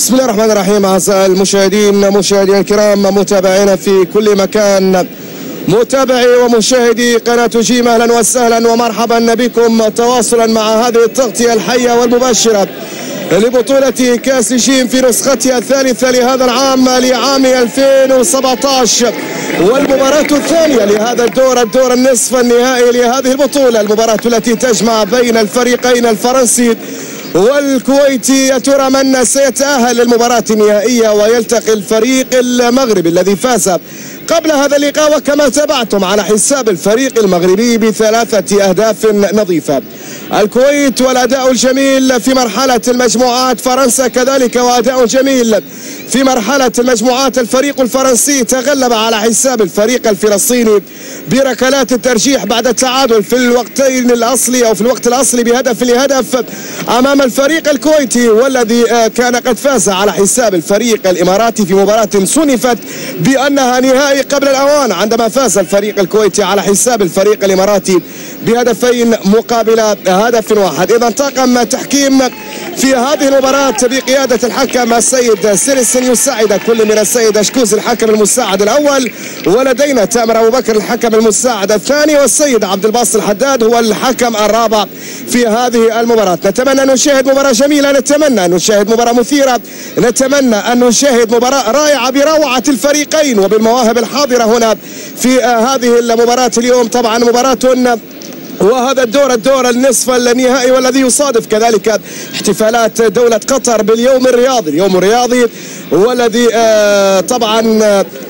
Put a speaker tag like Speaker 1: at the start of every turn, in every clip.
Speaker 1: بسم الله الرحمن الرحيم أعزائي المشاهدين مشاهدينا الكرام متابعينا في كل مكان. متابعي ومشاهدي قناة جيم أهلا وسهلا ومرحبا بكم. تواصلا مع هذه التغطية الحية والمباشرة لبطولة كأس جيم في نسختها الثالثة لهذا العام لعام 2017 والمباراة الثانية لهذا الدور الدور النصف النهائي لهذه البطولة المباراة التي تجمع بين الفريقين الفرنسي والكويتي يا ترى من سيتأهل للمباراة النهائية ويلتقي الفريق المغربي الذي فاز قبل هذا اللقاء وكما تابعتم على حساب الفريق المغربي بثلاثة أهداف نظيفة. الكويت والأداء الجميل في مرحلة المجموعات فرنسا كذلك وأداء جميل في مرحلة المجموعات. الفريق الفرنسي تغلب على حساب الفريق الفلسطيني بركلات الترجيح بعد التعادل في الوقتين الأصلي أو في الوقت الأصلي بهدف لهدف أمام الفريق الكويتي والذي كان قد فاز على حساب الفريق الإماراتي في مباراة صنفت بأنها نهائي قبل الأوان عندما فاز الفريق الكويتي على حساب الفريق الإماراتي بهدفين مقابل هدف واحد. إذا طاقم تحكيم في هذه المباراة بقيادة الحكم السيد سيرسن يساعد كل من السيد أشكوز الحكم المساعد الأول ولدينا تامر أبو بكر الحكم المساعد الثاني والسيد عبد الباسط الحداد هو الحكم الرابع في هذه المباراة. نتمنى أن نشاهد مباراة جميلة نتمنى أن نشاهد مباراة مثيرة نتمنى أن نشاهد مباراة رائعة بروعة الفريقين وبالمواهب الحاضرة هنا في هذه المباراة اليوم. طبعا مباراة وهذا الدور الدور النصف النهائي والذي يصادف كذلك احتفالات دولة قطر باليوم الرياضي. اليوم الرياضي والذي آه طبعا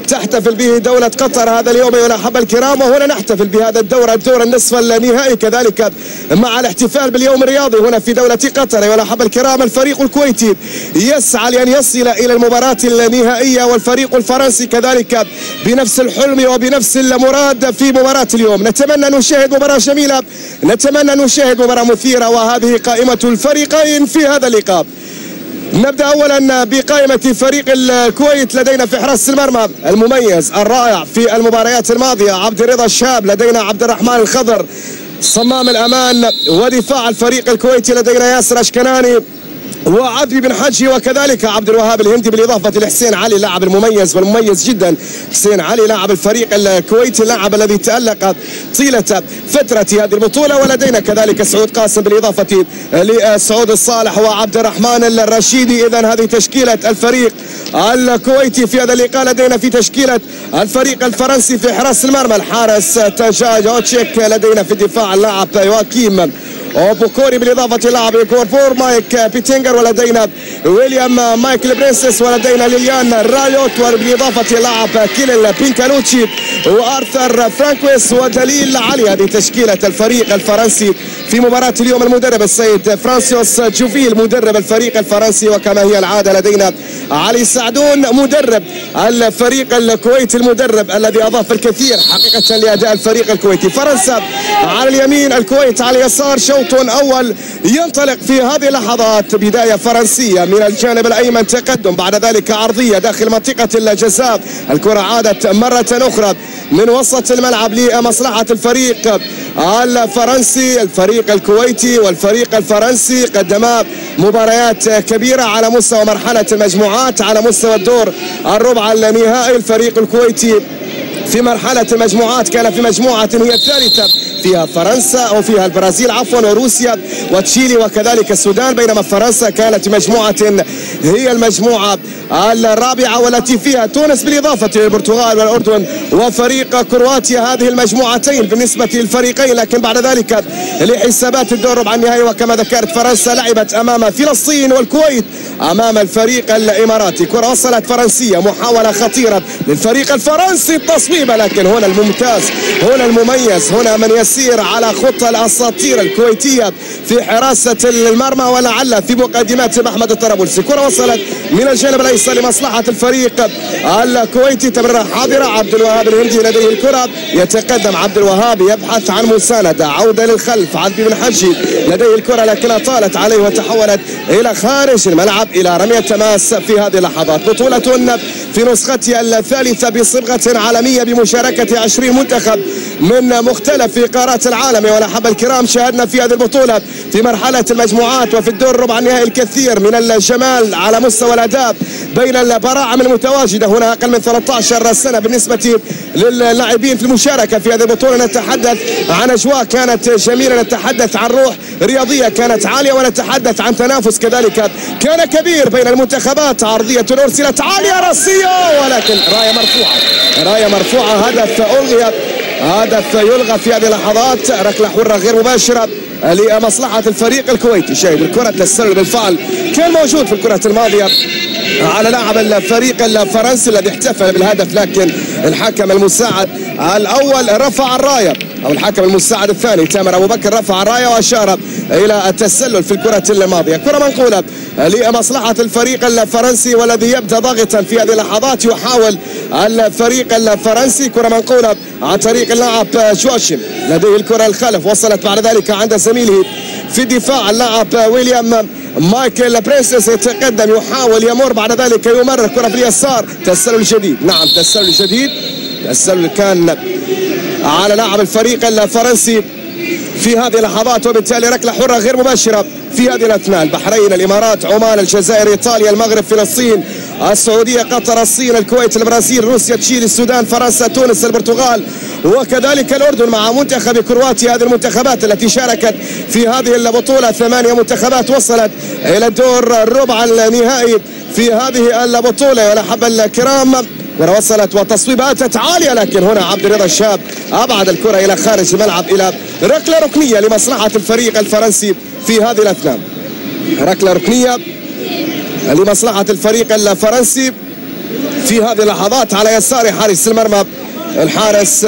Speaker 1: تحتفل به دولة قطر هذا اليوم يا الأحبة الكرام. وهنا نحتفل بهذا الدور الدور النصف النهائي كذلك مع الاحتفال باليوم الرياضي هنا في دولة قطر. يا الأحبة الكرام الفريق الكويتي يسعى لأن يصل إلى المباراة النهائية والفريق الفرنسي كذلك بنفس الحلم وبنفس المراد في مباراة اليوم. نتمنى أن نشاهد مباراة جميلة نتمنى أن نشاهد مباراة مثيرة وهذه قائمة الفريقين في هذا اللقاء نبدأ اولا بقائمة فريق الكويت لدينا في حراسة المرمى المميز الرائع في المباريات الماضية. عبد الرضا الشاب لدينا عبد الرحمن الخضر صمام الأمان ودفاع الفريق الكويتي لدينا ياسر أشكناني. وعدي بن حجي وكذلك عبد الوهاب الهندي بالإضافة لحسين علي اللاعب المميز والمميز جدا. حسين علي لاعب الفريق الكويتي اللاعب الذي تألق طيلة فترة هذه البطولة. ولدينا كذلك سعود قاسم بالإضافة لسعود الصالح وعبد الرحمن الرشيدي. اذا هذه تشكيلة الفريق الكويتي في هذا اللقاء. لدينا في تشكيلة الفريق الفرنسي في حراس المرمى الحارس تاجا جوتشيك. لدينا في الدفاع اللاعب يواكيم وبوكوري بالإضافة إلى كورفور مايك بيتينجر ولدينا ويليام مايكل برينسس ولدينا ليليان رايوت وبالاضافه لاعب كيلل بينكالوتشي وآرثر فرانكويس ودليل علي هذه تشكيلة الفريق الفرنسي في مباراة اليوم المدرب السيد فرانسيوس جوفيل مدرب الفريق الفرنسي وكما هي العادة لدينا علي سعدون مدرب الفريق الكويتي المدرب الذي أضاف الكثير حقيقة لأداء الفريق الكويتي. فرنسا على اليمين الكويت على اليسار شوط أول ينطلق في هذه اللحظات بداية فرنسية من الجانب الأيمن. تقدم بعد ذلك عرضية داخل منطقة الجزاء. الكرة عادت مرة أخرى من وسط الملعب لمصلحة الفريق الفرنسي. الفريق الكويتي والفريق الفرنسي قدما مباريات كبيرة على مستوى مرحلة المجموعات على مستوى الدور الربع النهائي. الفريق الكويتي في مرحلة المجموعات كان في مجموعة هي الثالثة. فيها فرنسا أو فيها البرازيل عفوا وروسيا وتشيلي وكذلك السودان بينما فرنسا كانت مجموعة هي المجموعة. الرابعة والتي فيها تونس بالإضافة للبرتغال والأردن وفريق كرواتيا. هذه المجموعتين بالنسبة للفريقين لكن بعد ذلك لحسابات الدور ربع النهائي. وكما ذكرت فرنسا لعبت أمام فلسطين والكويت أمام الفريق الإماراتي. كرة وصلت فرنسية محاولة خطيرة للفريق الفرنسي التصويبة لكن هنا الممتاز هنا المميز هنا من يسير على خطى الأساطير الكويتية في حراسة المرمى ولعل في مقدمات محمد الطرابلسي. كرة وصلت من الجانب الأيسر. لمصلحة الفريق. الكويتي تمريرة حاضرة. عبد الوهاب الهندي لديه الكرة. يتقدم. عبد الوهاب يبحث عن مساندة. عودة للخلف. عبد بن حجي لديه الكرة لكنها طالت عليه وتحولت إلى خارج الملعب إلى رمية تماس في هذه اللحظات. بطولة في نسختها الثالثة بصبغة عالمية بمشاركة 20 منتخب من مختلف قارات العالم. والأحبة الكرام شاهدنا في هذه البطولة في مرحلة المجموعات وفي الدور ربع النهائي الكثير من الجمال على مستوى الأداء بين البراعم المتواجدة. هنا أقل من 13 سنة بالنسبة للاعبين في المشاركة في هذه البطولة. نتحدث عن أجواء كانت جميلة. نتحدث عن روح رياضية كانت عالية ونتحدث عن تنافس كذلك كان كبير بين المنتخبات. عرضية أرسلت عالية راسية ولكن راية مرفوعة. راية مرفوعة هدف ألغي هدف يلغى في هذه اللحظات. ركلة حرة غير مباشرة لمصلحة الفريق الكويتي. شاهد الكرة تسلل بالفعل. كان موجود في الكرة الماضية على لاعب الفريق الفرنسي الذي احتفل بالهدف لكن الحكم المساعد الأول رفع الراية. أو الحكم المساعد الثاني تامر أبو بكر رفع الراية وأشار إلى التسلل في الكرة الماضية. كرة منقولة لمصلحة الفريق الفرنسي والذي يبدأ ضاغطا في هذه اللحظات يحاول الفريق الفرنسي. كرة منقولة عن طريق اللاعب جواشم لديه الكرة الخلف وصلت بعد ذلك عند زميله في الدفاع اللاعب ويليام مايكل برينسس يتقدم يحاول يمر بعد ذلك يمرر. كرة في اليسار تسلل جديد. نعم تسلل جديد. تسلل كان على لاعب الفريق الفرنسي في هذه اللحظات وبالتالي ركلة حرة غير مباشرة في هذه الأثناء. البحرين الإمارات عمان الجزائر إيطاليا المغرب فلسطين السعودية قطر الصين الكويت البرازيل روسيا تشيلي السودان فرنسا تونس البرتغال وكذلك الأردن مع منتخب كرواتيا. هذه المنتخبات التي شاركت في هذه البطولة. ثمانية منتخبات وصلت إلى الدور الربع النهائي في هذه البطولة. والأحبة الكرام كرة وصلت وتصويبها أتت عالية لكن هنا عبد الرضا الشاب أبعد الكرة إلى خارج الملعب إلى ركلة ركنية لمصلحة الفريق الفرنسي في هذه الأثناء. ركلة ركنية لمصلحة الفريق الفرنسي في هذه اللحظات على يسار حارس المرمى الحارس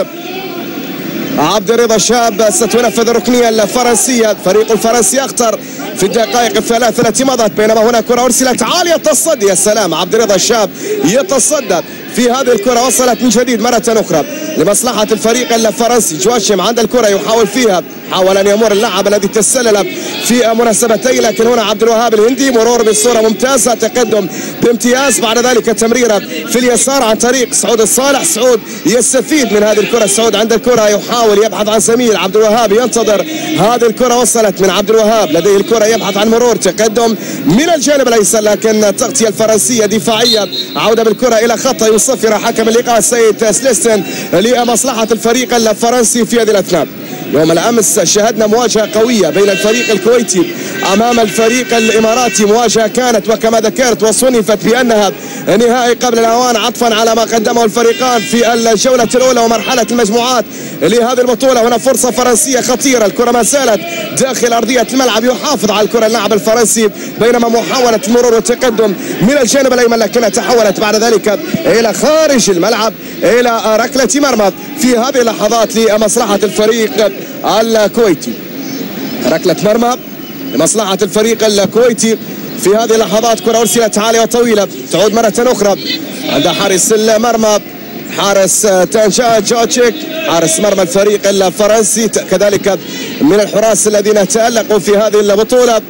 Speaker 1: عبد الرضا شاب ستنفذ الركنيه الفرنسيه الفريق الفرنسي أخطر في الدقائق الثلاث التي مضت بينما هنا كرة أرسلت عالية التصدي يا سلام عبد الرضا الشاب يتصدى في هذه الكرة وصلت من جديد مرة أخرى لمصلحة الفريق الفرنسي جواشم عند الكرة يحاول فيها حاول أن يمر اللاعب الذي تسلل في مناسبتين لكن هنا عبد الوهاب الهندي مرور بصورة ممتازة تقدم بامتياز. بعد ذلك تمريرة في اليسار عن طريق سعود الصالح. سعود يستفيد من هذه الكرة سعود عند الكرة يحاول يبحث عن زميل عبد الوهاب ينتظر. هذه الكرة وصلت من عبد الوهاب. لديه الكرة يبحث عن مرور تقدم من الجانب الأيسر لكن التغطيه الفرنسية دفاعية. عودة بالكرة إلى خط يصفر حكم اللقاء السيد سليستن لمصلحة الفريق الفرنسي في هذه الأثناء. يوم الأمس شاهدنا مواجهة قوية بين الفريق الكويتي أمام الفريق الإماراتي. مواجهة كانت وكما ذكرت وصنفت بأنها نهائي قبل الأوان عطفا على ما قدمه الفريقان في الجولة الأولى ومرحلة المجموعات لهذه البطولة. هنا فرصة فرنسية خطيرة. الكرة ما زالت داخل أرضية الملعب يحافظ على الكرة اللاعب الفرنسي بينما محاولة المرور والتقدم من الجانب الأيمن لكنها تحولت بعد ذلك إلى خارج الملعب. إلى ركلة مرمى في هذه اللحظات لمصلحة الفريق الكويتي. ركلة مرمى لمصلحة الفريق الكويتي في هذه اللحظات. كرة أرسلت عالية وطويلة تعود مرة أخرى عند حارس المرمى حارس تانجا جوتشيك. حارس مرمى الفريق الفرنسي كذلك من الحراس الذين تألقوا في هذه البطولة.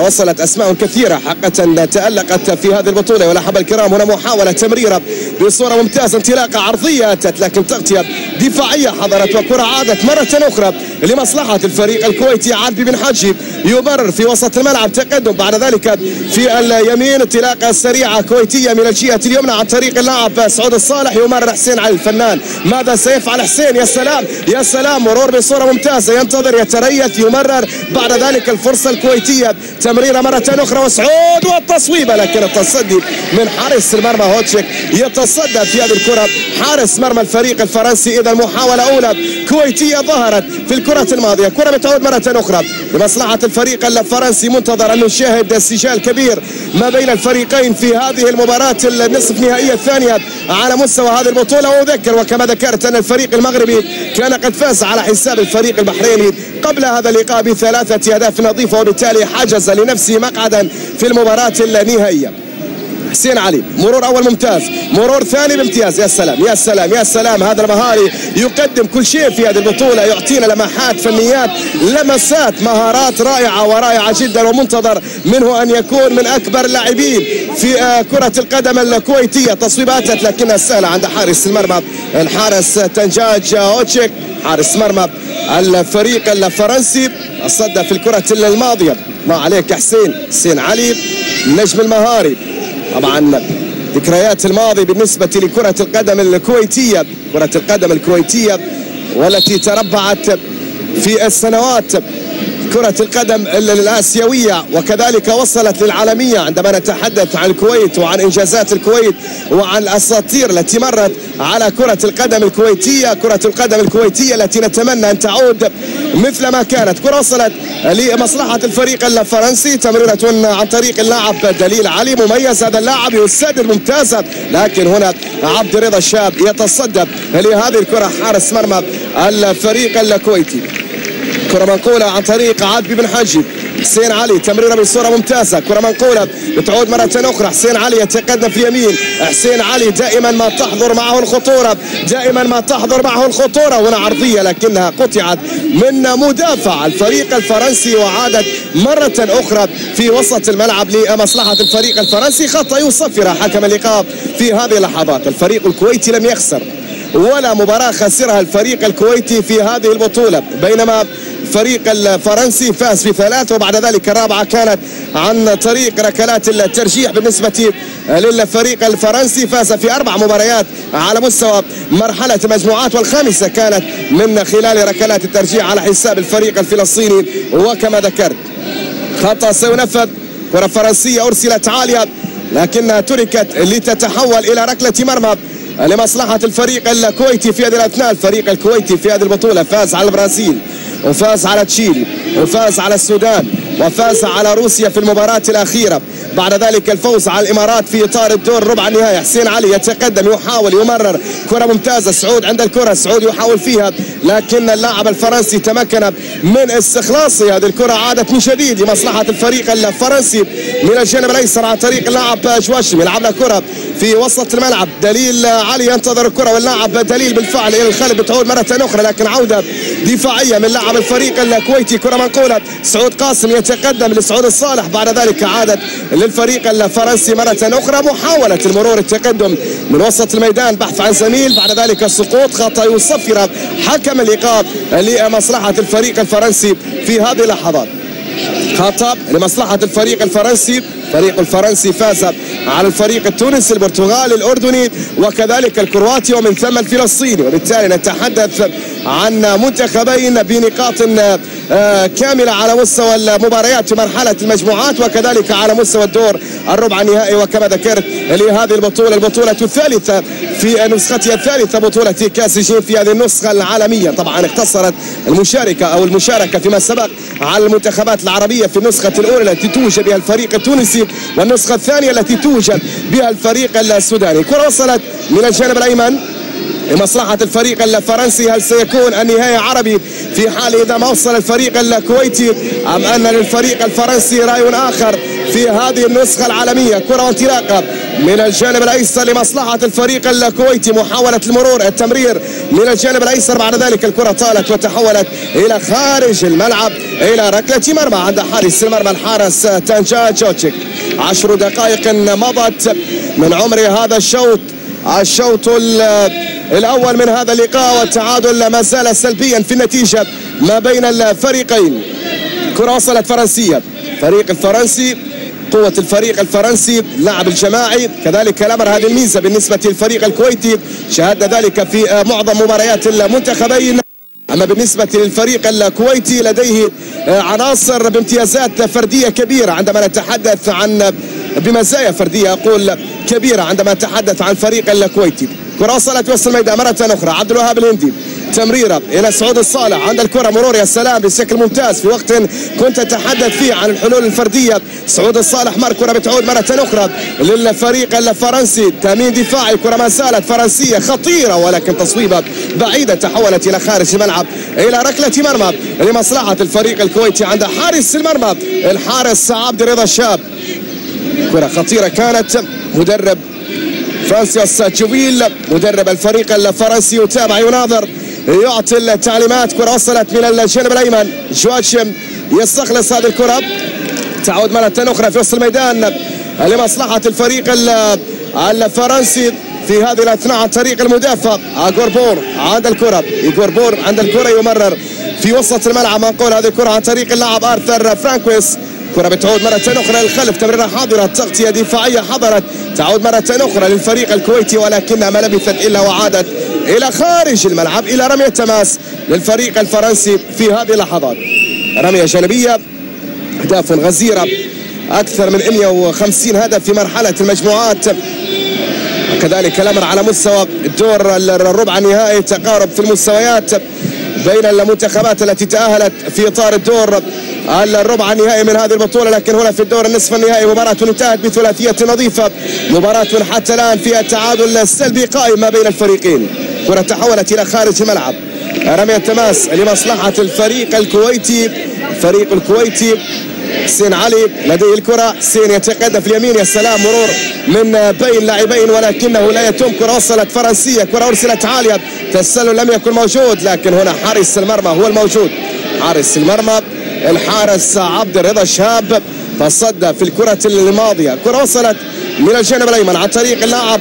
Speaker 1: وصلت أسماء كثيرة حقا تألقت في هذه البطولة. والأحبة الكرام هنا محاولة تمريرة بصورة ممتازة انطلاقة عرضية أتت لكن تغطية دفاعية حضرت وكرة عادت مرة أخرى لمصلحة الفريق الكويتي. عبد بن حجي يبرر في وسط الملعب تقدم بعد ذلك في اليمين. انطلاقة سريعة كويتية من الجهة اليمنى عن طريق اللاعب سعود الصالح. يمرر حسين علي الفنان. ماذا سيفعل حسين؟ يا سلام يا سلام. مرور بصورة ممتازة ينتظر يتريث يمرر. بعد ذلك الفرصة الكويتية تمريرة مرة أخرى وسعود والتصويبة لكن التصدي من حارس المرمى هوتشيك يتصدى في هذه الكرة. حارس مرمى الفريق الفرنسي إذا محاولة أولى. كويتية ظهرت في الكرة الماضية. كرة بتعود مرة أخرى لمصلحة الفريق الفرنسي. منتظر أن نشاهد سجال كبير ما بين الفريقين في هذه المباراة النصف نهائية الثانية على مستوى هذه البطولة. وأذكر وكما ذكرت أن الفريق المغربي كان قد فاز على حساب الفريق البحريني قبل هذا اللقاء بثلاثة أهداف نظيفة وبالتالي حجز لنفسه مقعدا في المباراة النهائية. حسين علي مرور أول ممتاز مرور ثاني بامتياز. يا سلام يا سلام يا سلام. هذا المهاري يقدم كل شيء في هذه البطولة يعطينا لمحات فنيات لمسات مهارات رائعة ورائعة جدا ومنتظر منه أن يكون من أكبر اللاعبين في آه، كرة القدم الكويتية. تصويبات لكنها سهلة عند حارس المرمى الحارس تنجاج أوتشيك. حارس مرمى الفريق الفرنسي في الكرة الماضية. ما عليك حسين. حسين علي النجم المهاري. طبعا ذكريات الماضي بالنسبة لكرة القدم الكويتية. كرة القدم الكويتية والتي تربعت في السنوات. كرة القدم الآسيوية. وكذلك وصلت للعالمية. عندما نتحدث عن الكويت وعن إنجازات الكويت وعن الأساطير التي مرت على كرة القدم الكويتية كرة القدم الكويتية التي نتمنى أن تعود مثل ما كانت. كرة وصلت لمصلحة الفريق الفرنسي تمريرة عن طريق اللاعب دليل علي مميز هذا اللاعب يسدد ممتازة لكن هنا عبد الرضا الشاب يتصدى لهذه الكرة حارس مرمى الفريق الكويتي. كرة منقولة عن طريق عبد بن حجي حسين علي تمريرة بصوره ممتازة كرة منقولة بتعود مرة أخرى. حسين علي يتقدم في اليمين. حسين علي دائما ما تحضر معه الخطورة دائما ما تحضر معه الخطورة. هنا عرضية لكنها قطعت من مدافع الفريق الفرنسي وعادت مرة أخرى في وسط الملعب لمصلحة الفريق الفرنسي. خطا يصفر حكم اللقاء في هذه اللحظات. الفريق الكويتي لم يخسر ولا مباراة خسرها الفريق الكويتي في هذه البطولة. بينما الفريق الفرنسي فاز في ثلاث وبعد ذلك الرابعة كانت عن طريق ركلات الترجيح بالنسبة للفريق الفرنسي. فاز في أربع مباريات على مستوى مرحلة المجموعات والخامسة كانت من خلال ركلات الترجيح على حساب الفريق الفلسطيني. وكما ذكرت خطأ سينفذ كرة فرنسية أرسلت عالية لكنها تركت لتتحول إلى ركلة مرمى لمصلحة الفريق الكويتي في هذه الأثناء. الفريق الكويتي في هذه البطولة فاز على البرازيل. وفاز على تشيلي وفاز على السودان وفاز على روسيا في المباراة الأخيرة. بعد ذلك الفوز على الإمارات في إطار الدور ربع النهائي. حسين علي يتقدم يحاول يمرر. كرة ممتازة سعود عند الكرة سعود يحاول فيها لكن اللاعب الفرنسي تمكن من استخلاص هذه الكرة. عادت من شديد لمصلحة الفريق الفرنسي من الجانب الأيسر عن طريق اللاعب جواشم. يلعب كرة في وسط الملعب. دليل علي ينتظر الكرة واللاعب دليل بالفعل إلى الخلف بتعود مرة أخرى لكن عودة دفاعية من لاعب الفريق الكويتي. كرة منقولة. سعود قاسم يتقدم لسعود الصالح. بعد ذلك عادت للفريق الفرنسي مرة أخرى محاولة المرور التقدم من وسط الميدان بحث عن زميل. بعد ذلك السقوط خطأ يصفر حكم اللقاء لمصلحة الفريق الفرنسي في هذه اللحظات. خطأ لمصلحة الفريق الفرنسي. الفريق الفرنسي فاز على الفريق التونسي البرتغالي الأردني وكذلك الكرواتي ومن ثم الفلسطيني. وبالتالي نتحدث عن منتخبين بنقاط آه، كاملة على مستوى المباريات في مرحلة المجموعات وكذلك على مستوى الدور الربع النهائي. وكما ذكرت لهذه البطولة البطولة الثالثة في نسختها الثالثة بطولة كأس جيم في هذه النسخة العالمية. طبعا اقتصرت المشاركة أو المشاركة فيما سبق على المنتخبات العربية في النسخة الأولى التي توج بها الفريق التونسي والنسخة الثانية التي توج بها الفريق السوداني. كرة وصلت من الجانب الأيمن. لمصلحة الفريق الفرنسي هل سيكون النهاية عربي في حال إذا ما وصل الفريق الكويتي أم أن للفريق الفرنسي رأي آخر في هذه النسخة العالمية؟ كرة وانطلاقة من الجانب الأيسر لمصلحة الفريق الكويتي محاولة المرور التمرير من الجانب الأيسر. بعد ذلك الكرة طالت وتحولت إلى خارج الملعب إلى ركلة مرمى عند حارس المرمى الحارس تانجا جوتشيك. عشر دقائق مضت من عمر هذا الشوط الشوط الأول من هذا اللقاء والتعادل ما زال سلبيا في النتيجة ما بين الفريقين. كرة وصلت فرنسية. فريق الفرنسي قوة الفريق الفرنسي لعب الجماعي. كذلك الأمر هذه الميزة بالنسبة للفريق الكويتي. شاهدنا ذلك في معظم مباريات المنتخبين. أما بالنسبة للفريق الكويتي لديه عناصر بامتيازات فردية كبيرة. عندما نتحدث عن بمزايا فردية أقول كبيرة عندما نتحدث عن الفريق الكويتي. كرة وصلت وسط الميدان مرة أخرى. عبد الوهاب الهندي تمريرة إلى سعود الصالح. عند الكرة مرور يا سلام بشكل ممتاز في وقت كنت أتحدث فيه عن الحلول الفردية. سعود الصالح مر كرة بتعود مرة أخرى للفريق الفرنسي. تأمين دفاعي. كرة ما زالت فرنسية خطيرة ولكن تصويبة بعيدة تحولت إلى خارج الملعب. إلى ركلة مرمى لمصلحة الفريق الكويتي عند حارس المرمى الحارس عبد الرضا الشاب. كرة خطيرة كانت. مدرب فرانسيوس تشوفيل مدرب الفريق الفرنسي يتابع يناظر يعطي التعليمات كرة وصلت من الجانب الأيمن. جواتشم يستخلص هذه الكرة. تعود مرة أخرى في وسط الميدان لمصلحة الفريق الفرنسي في هذه الأثناء عن طريق المدافع. أغوربور عند الكرة. إغوربور عند الكرة يمرر في وسط الملعب. منقول هذه الكرة عن طريق اللاعب آرثر فرانكويس. كرة بتعود مرة أخرى للخلف. تمريرة حاضرة تغطية دفاعية حضرت. تعود مرة أخرى للفريق الكويتي ولكنها ما لبثت إلا وعادت إلى خارج الملعب إلى رمية تماس للفريق الفرنسي في هذه اللحظات. رمية جانبية أهداف غزيرة أكثر من 150 هدف في مرحلة المجموعات. كذلك الأمر على مستوى الدور الربع النهائي تقارب في المستويات بين المنتخبات التي تأهلت في إطار الدور. الربع النهائي من هذه البطولة لكن هنا في الدور النصف النهائي مباراة انتهت بثلاثية نظيفة مباراة حتى الآن فيها التعادل السلبي قائم ما بين الفريقين. كرة تحولت إلى خارج الملعب. رمية تماس لمصلحة الفريق الكويتي الفريق الكويتي حسين علي لديه الكرة. حسين يتقدم في اليمين يا سلام مرور من بين لاعبين ولكنه لا يتم كرة وصلت فرنسية كرة أرسلت عالية. تسلل لم يكن موجود لكن هنا حارس المرمى هو الموجود. حارس المرمى الحارس عبد الرضا شهاب تصدى في الكرة الماضية. كرة وصلت من الجانب الأيمن عن طريق اللاعب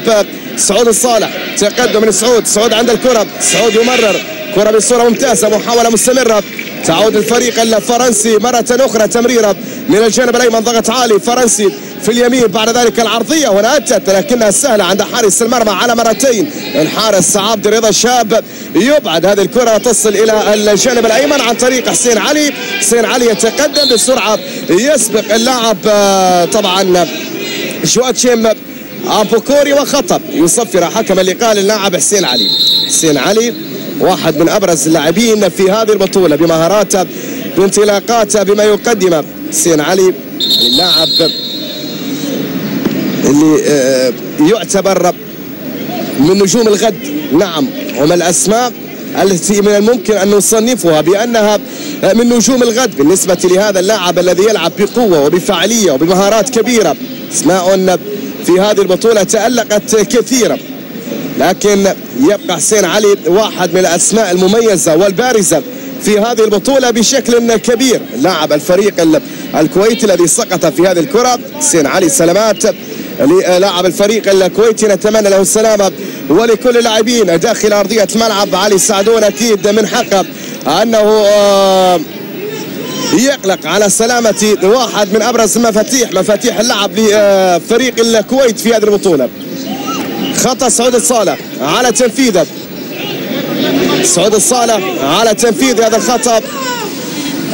Speaker 1: سعود الصالح تقدم من سعود. سعود عند الكرة. سعود يمرر. كرة بصورة ممتازة. محاولة مستمرة. تعود الفريق الفرنسي مرة أخرى تمريرة من الجانب الأيمن ضغط عالي فرنسي في اليمين بعد ذلك العرضية هنا أتت لكنها سهلة عند حارس المرمى على مرتين. الحارس عبد الرضا الشاب يبعد هذه الكرة تصل إلى الجانب الأيمن عن طريق حسين علي. حسين علي يتقدم بسرعة يسبق اللاعب آه، طبعا جواتشيم أبوكوري وخطب. يصفر حكم اللقاء للاعب حسين علي. حسين علي واحد من أبرز اللاعبين في هذه البطولة بمهاراته بانطلاقاته بما يقدمه حسين علي اللاعب اللي آه، يعتبر من نجوم الغد. نعم ومن الأسماء التي من الممكن أن نصنفها بأنها من نجوم الغد بالنسبة لهذا اللاعب الذي يلعب بقوة وبفعالية وبمهارات كبيرة. أسماء في هذه البطولة تألقت كثيرا. لكن يبقى حسين علي واحد من الأسماء المميزة والبارزة في هذه البطولة بشكل كبير. لاعب الفريق الكويتي الذي سقط في هذه الكرة حسين علي سلامات لاعب الفريق الكويتي. نتمنى له السلامة ولكل اللاعبين داخل أرضية الملعب. علي سعدون أكيد من حقه أنه آه، يقلق على سلامة واحد من أبرز مفاتيح مفاتيح اللعب لفريق الكويت في هذه البطولة. خطأ. سعود الصالح على تنفيذه. سعود الصالح على تنفيذ هذا الخطأ.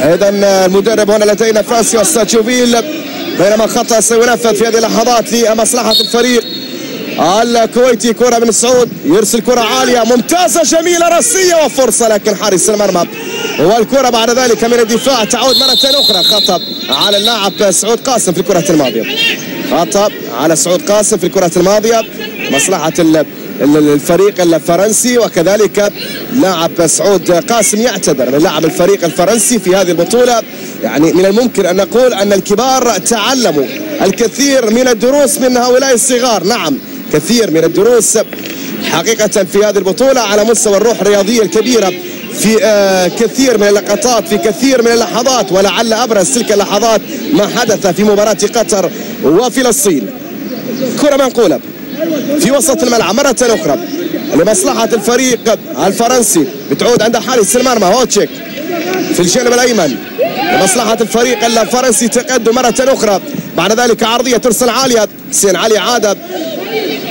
Speaker 1: أيضا المدرب هنا لدينا فرانسيوس تشوفيل بينما خطأ سينفذ في هذه اللحظات لمصلحة الفريق الكويتي. كرة من سعود. يرسل كرة عالية. ممتازة جميلة راسية وفرصة لكن حارس المرمى. والكرة بعد ذلك من الدفاع. تعود مرة أخرى. خطأ على اللاعب سعود قاسم في الكرة الماضية. خطأ على سعود قاسم في الكرة الماضية. مصلحة الفريق الفرنسي وكذلك لاعب سعود قاسم يعتذر من لاعب الفريق الفرنسي في هذه البطولة. يعني من الممكن أن نقول أن الكبار تعلموا الكثير من الدروس من هؤلاء الصغار. نعم كثير من الدروس حقيقة في هذه البطولة على مستوى الروح الرياضية الكبيرة. في آه كثير من اللقطات في كثير من اللحظات ولعل أبرز تلك اللحظات ما حدث في مباراة قطر وفلسطين. كرة منقولة. في وسط الملعب مرة أخرى لمصلحة الفريق الفرنسي. بتعود عند حارس المرمى هوتشيك في الجانب الأيمن لمصلحة الفريق الفرنسي. تقدم مرة أخرى. بعد ذلك عرضية ترسل عالية حسين علي عاد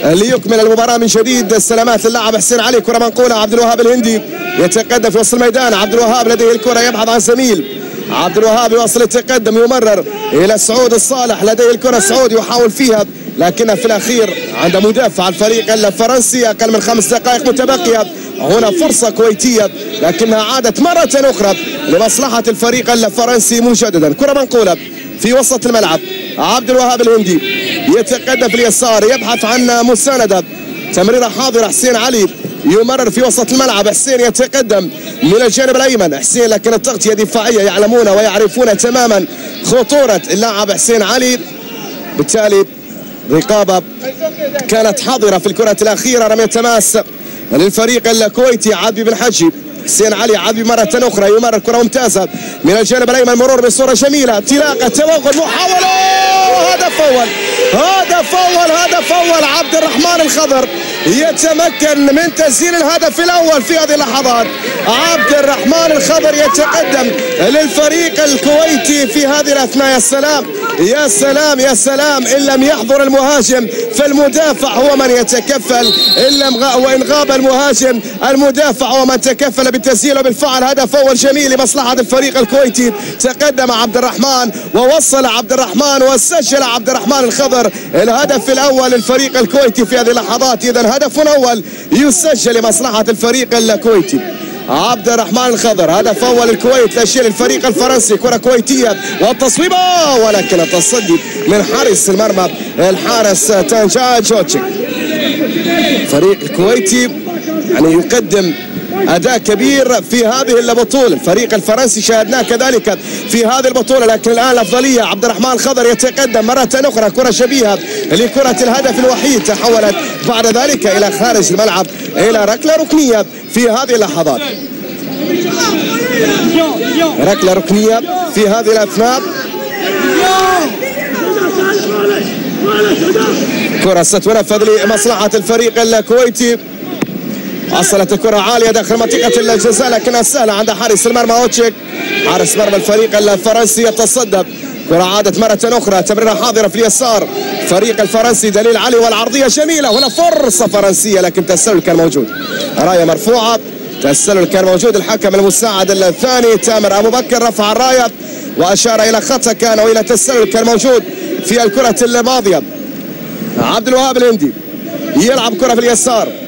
Speaker 1: ليكمل المباراة من جديد السلامات للاعب حسين علي. كرة منقولة. عبد الوهاب الهندي يتقدم في وسط الميدان. عبد الوهاب لديه الكرة. يبحث عن زميل. عبد الوهاب يواصل التقدم. يمرر إلى سعود الصالح. لديه الكرة. سعود يحاول فيها. لكنها في الأخير عند مدافع الفريق الفرنسي أقل من خمس دقائق متبقية. هنا فرصة كويتية لكنها عادت مرة أخرى لمصلحة الفريق الفرنسي مجددا. كرة منقولة في وسط الملعب. عبد الوهاب الهندي يتقدم في اليسار يبحث عن مساندة. تمريرة حاضرة حسين علي يمرر في وسط الملعب. حسين يتقدم من الجانب الأيمن. حسين لكن التغطيه دفاعية يعلمون ويعرفون تماما خطورة اللاعب حسين علي. بالتالي رقابة كانت حاضرة في الكرة الأخيرة رمية تماس للفريق الكويتي عبي بن حجي حسين علي عبي مرة أخرى يمرر كرة ممتازة. من الجانب الأيمن مرور بصورة جميلة انطلاقة توغل محاولة! هدف أول هدف أول هدف أول عبد الرحمن الخضر يتمكن من تسجيل الهدف الأول في هذه اللحظات. عبد الرحمن الخضر يتقدم للفريق الكويتي في هذه الأثناء. يا سلام يا سلام يا سلام. إن لم يحضر المهاجم فالمدافع هو من يتكفل. إن لم وإن غاب المهاجم المدافع هو من تكفل بالتسجيل وبالفعل. هدف أول جميل لمصلحة الفريق الكويتي. تقدم عبد الرحمن ووصل عبد الرحمن وسجل عبد الرحمن الخضر الهدف الأول للفريق الكويتي في هذه اللحظات. إذا هدف أول يسجل لمصلحة الفريق الكويتي. عبد الرحمن الخضر هدف أول الكويت تشيل الفريق الفرنسي كرة كويتية والتصويبة ولكن التصدي من حارس المرمى الحارس تانجا جوتشيك. فريق الكويتي يعني يقدم أداء كبير في هذه البطولة. الفريق الفرنسي شاهدناه كذلك في هذه البطولة لكن الآن الافضليه عبد الرحمن الخضر يتقدم مرة أخرى كرة شبيهة لكرة الهدف الوحيد تحولت بعد ذلك إلى خارج الملعب إلى ركلة ركنية في هذه اللحظات. ركلة ركنية في هذه الأثناء. كرة ستنفذ لمصلحة الفريق الكويتي. وصلت الكرة عالية داخل منطقة الجزاء لكنها سهلة عند حارس المرمى أوتشيك. حارس مرمى الفريق الفرنسي يتصدى. كرة عادت مرة أخرى تمريرة حاضرة في اليسار. فريق الفرنسي دليل علي والعرضية جميلة. هنا فرصة فرنسية لكن تسلل كان موجود. راية مرفوعة تسلل كان موجود. الحكم المساعد الثاني تامر أبو بكر رفع الراية وأشار إلى خطأ كان وإلى تسلل كان موجود في الكرة الماضية. عبد الوهاب الهندي يلعب كرة في اليسار.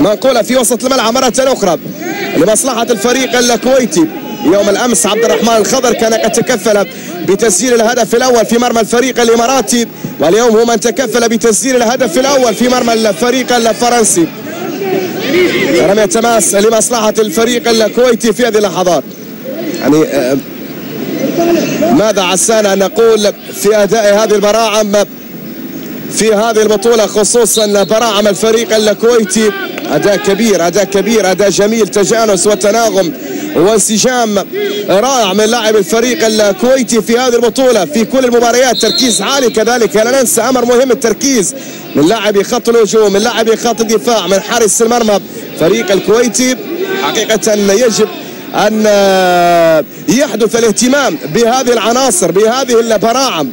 Speaker 1: منقولة في وسط الملعب مرة أخرى لمصلحة الفريق الكويتي. يوم الأمس عبد الرحمن الخضر كان قد تكفل بتسجيل الهدف الأول في مرمى الفريق الإماراتي واليوم هو من تكفل بتسجيل الهدف الأول في مرمى الفريق الفرنسي. رمية تماس لمصلحة الفريق الكويتي في هذه اللحظات يعني ماذا عسانا أن نقول في أداء هذه البراعم في هذه البطولة خصوصا براعم الفريق الكويتي. أداء كبير أداء كبير أداء جميل تجانس وتناغم وانسجام رائع من لاعب الفريق الكويتي في هذه البطولة. في كل المباريات تركيز عالي كذلك. لا ننسى أمر مهم التركيز من لاعبي خط الهجوم من لاعبي خط الدفاع من حارس المرمى. فريق الكويتي حقيقة يجب أن يحدث الاهتمام بهذه العناصر بهذه البراعم.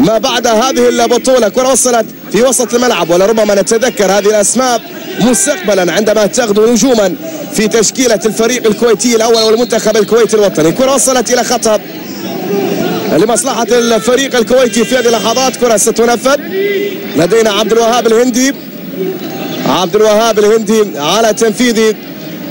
Speaker 1: ما بعد هذه البطولة كرة وصلت في وسط الملعب ولربما نتذكر هذه الأسماء مستقبلا عندما تغدو نجوما في تشكيلة الفريق الكويتي الأول والمنتخب الكويتي الوطني. كرة وصلت إلى خطأ لمصلحة الفريق الكويتي في هذه اللحظات كرة ستنفذ. لدينا عبد الوهاب الهندي. عبد الوهاب الهندي على تنفيذ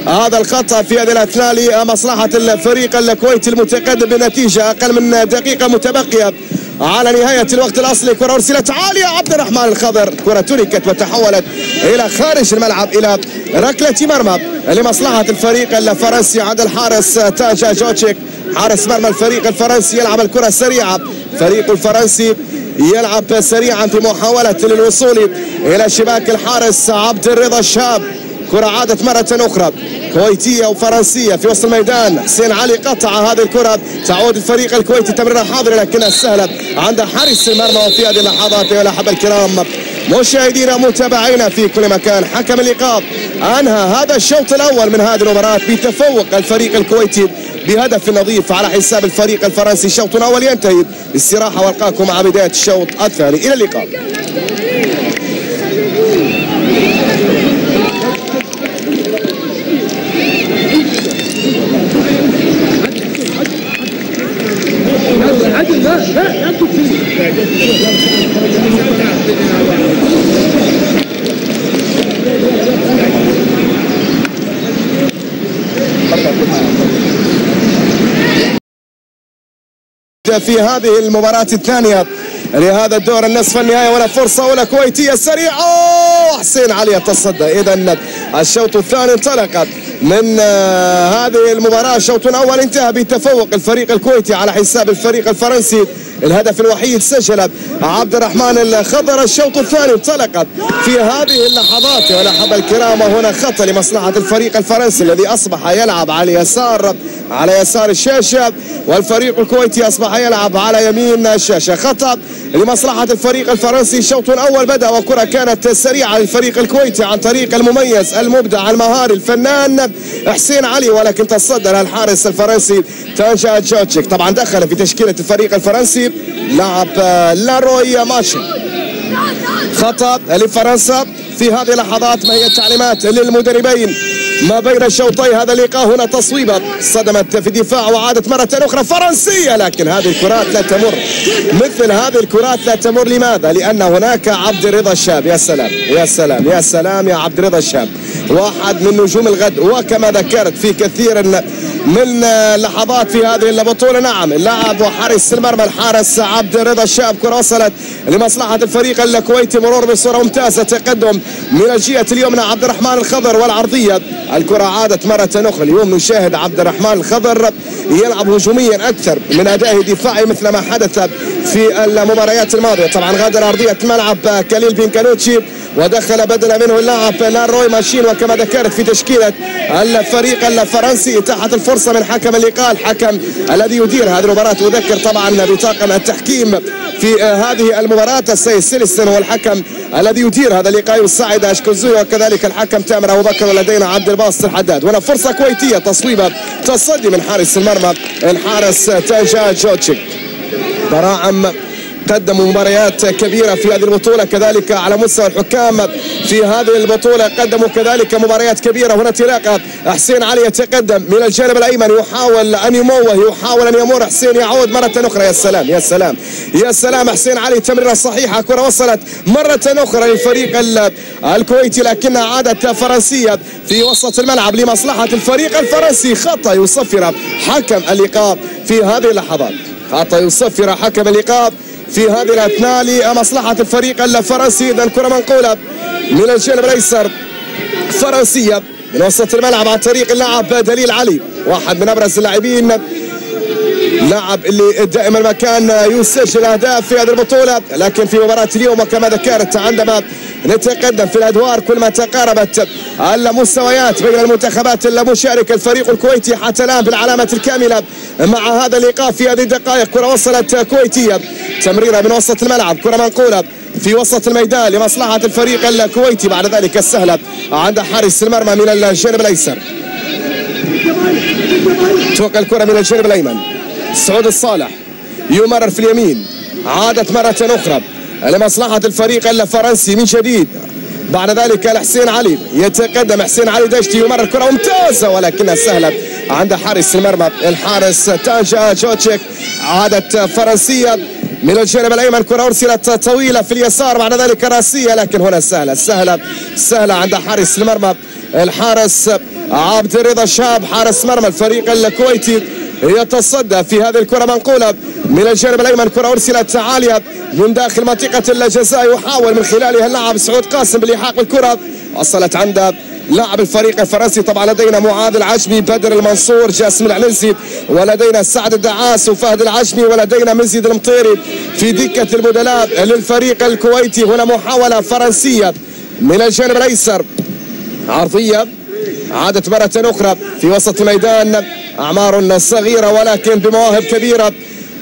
Speaker 1: هذا الخطأ في هذه الأثناء لمصلحة الفريق الكويتي المتقدم بنتيجة أقل من دقيقة متبقية. على نهاية الوقت الأصلي كرة أرسلت عالية. عبد الرحمن الخضر كرة تركت وتحولت إلى خارج الملعب إلى ركلة مرمى لمصلحة الفريق الفرنسي. عند الحارس تاجا جوتشيك حارس مرمى الفريق الفرنسي يلعب الكرة السريعة. فريق الفرنسي يلعب سريعا في محاولة للوصول إلى شباك الحارس عبد الرضا الشاب. كرة عادت مرة أخرى. كويتية وفرنسية في وسط الميدان. حسين علي قطع هذه الكرة. تعود الفريق الكويتي تمريرها حاضرة لكنها سهلة عند حارس المرمى وفي هذه اللحظات. يا الأحبة الكرام مشاهدينا متابعينا في كل مكان. حكم اللقاء. أنهى هذا الشوط الأول من هذه المباراة بتفوق الفريق الكويتي بهدف نظيف على حساب الفريق الفرنسي. الشوط الأول ينتهي. باستراحة والقاكم مع بداية الشوط الثاني. إلى اللقاء. عدل لا في هذه المباراة الثانية. لهذا الدور النصف النهائي ولا فرصة ولا كويتية سريعة. حسين علي يتصدى. إذا الشوط الثاني انطلق من آه، هذه المباراة شوط أول انتهى بتفوق الفريق الكويتي على حساب الفريق الفرنسي. الهدف الوحيد سجل عبد الرحمن الخضر. الشوط الثاني انطلق في هذه اللحظات ولحظة الكرام هنا خطأ لمصلحة الفريق الفرنسي الذي أصبح يلعب على يسار على يسار الشاشة. والفريق الكويتي أصبح يلعب على يمين الشاشة. خطأ لمصلحة الفريق الفرنسي. الشوط الأول بدأ وكرة كانت سريعة للفريق الكويتي عن طريق المميز المبدع المهاري الفنان حسين علي ولكن تصدى الحارس الفرنسي تانجا جوتشيك. طبعا دخل في تشكيلة الفريق الفرنسي لاعب لاروي ماشي. خطأ لفرنسا في هذه اللحظات ما هي التعليمات للمدربين. ما بين الشوطي هذا اللقاء هنا تصويبة صدمت في الدفاع وعادت مرة أخرى فرنسية لكن هذه الكرات لا تمر. مثل هذه الكرات لا تمر. لماذا؟ لأن هناك عبد الرضا الشاب. يا سلام يا سلام يا سلام يا عبد الرضا الشاب. واحد من نجوم الغد. وكما ذكرت في كثير من لحظات في هذه البطولة نعم اللاعب وحارس المرمى الحارس عبد الرضا الشاب. كرة وصلت لمصلحة الفريق الكويتي مرور بصورة ممتازة. تقدم من الجهة اليمنى عبد الرحمن الخضر والعرضية. الكرة عادت مرة أخرى. اليوم نشاهد عبد الرحمن الخضر يلعب هجوميا أكثر من أدائه دفاعي مثل ما حدث في المباريات الماضية. طبعا غادر أرضية ملعب كاليل بينكانوتشي ودخل بدلا منه اللاعب لاروي ماشين. وكما ذكرت في تشكيلة الفريق الفرنسي اتاحت الفرصة من حكم اللقاء. الحكم الذي يدير هذه المباراة أذكر طبعا بطاقم التحكيم في هذه المباراة السيد سيلسن هو الحكم الذي يدير هذا اللقاء والسيد اشكوزوي وكذلك الحكم تامر أبو بكر ولدينا عبد الباسط الحداد. هنا فرصة كويتية تصويبة تصدي من حارس المرمى الحارس تاجا جوتشيك. براعم قدموا مباريات كبيرة في هذه البطولة كذلك على مستوى الحكام في هذه البطولة قدموا كذلك مباريات كبيرة. هنا انطلاقة حسين علي يتقدم من الجانب الأيمن يحاول أن يموه يحاول أن يمر. حسين يعود مرة أخرى. يا سلام يا سلام يا سلام. حسين علي تمريرة صحيحة كرة وصلت مرة أخرى للفريق الكويتي لكنها عادت فرنسية في وسط الملعب لمصلحة الفريق الفرنسي. خطأ يصفر حكم اللقاء في هذه اللحظات. خطأ يصفر حكم اللقاء في هذه الأثناء لمصلحة الفريق الفرنسي. اذا كره منقوله من الجانب الأيسر فرنسية من وسط الملعب عن طريق اللاعب دليل علي واحد من أبرز اللاعبين لاعب اللي دائما ما كان يسجل أهداف في هذه البطولة لكن في مباراة اليوم وكما ذكرت عندما نتقدم في الأدوار كل ما تقاربت المستويات بين المنتخبات المشاركه الفريق الكويتي حتى الان بالعلامة الكاملة مع هذا اللقاء في هذه الدقائق. كرة وصلت كويتية تمريرة من وسط الملعب كرة منقولة في وسط الميدان لمصلحة الفريق الكويتي. بعد ذلك السهلة عند حارس المرمى من الجانب الأيسر. توقع الكرة من الجانب الأيمن. سعود الصالح يمرر في اليمين عادت مرة أخرى لمصلحة الفريق الفرنسي من جديد. بعد ذلك الحسين علي يتقدم حسين علي دشتي يمرر كرة ممتازة ولكنها سهلة عند حارس المرمى الحارس تانجا جوتشيك. عادت فرنسية من الجانب الأيمن كرة أرسلت طويلة في اليسار بعد ذلك راسية لكن هنا سهلة سهلة سهلة عند حارس المرمى الحارس عبد الرضا الشاب حارس مرمى الفريق الكويتي. يتصدى في هذه الكرة منقولة من الجانب الأيمن. كره أرسلت عاليه من داخل منطقة الجزاء يحاول من خلالها اللاعب سعود قاسم بالحاق الكرة. وصلت عند لاعب الفريق الفرنسي. طبعا لدينا معاذ العجمي بدر المنصور جاسم العنزي ولدينا سعد الدعاس وفهد العجمي ولدينا مزيد المطيري في دكة البدلاء للفريق الكويتي. هنا محاولة فرنسية من الجانب الأيسر. عرضية عادت مرة أخرى في وسط الميدان أعمار صغيرة ولكن بمواهب كبيرة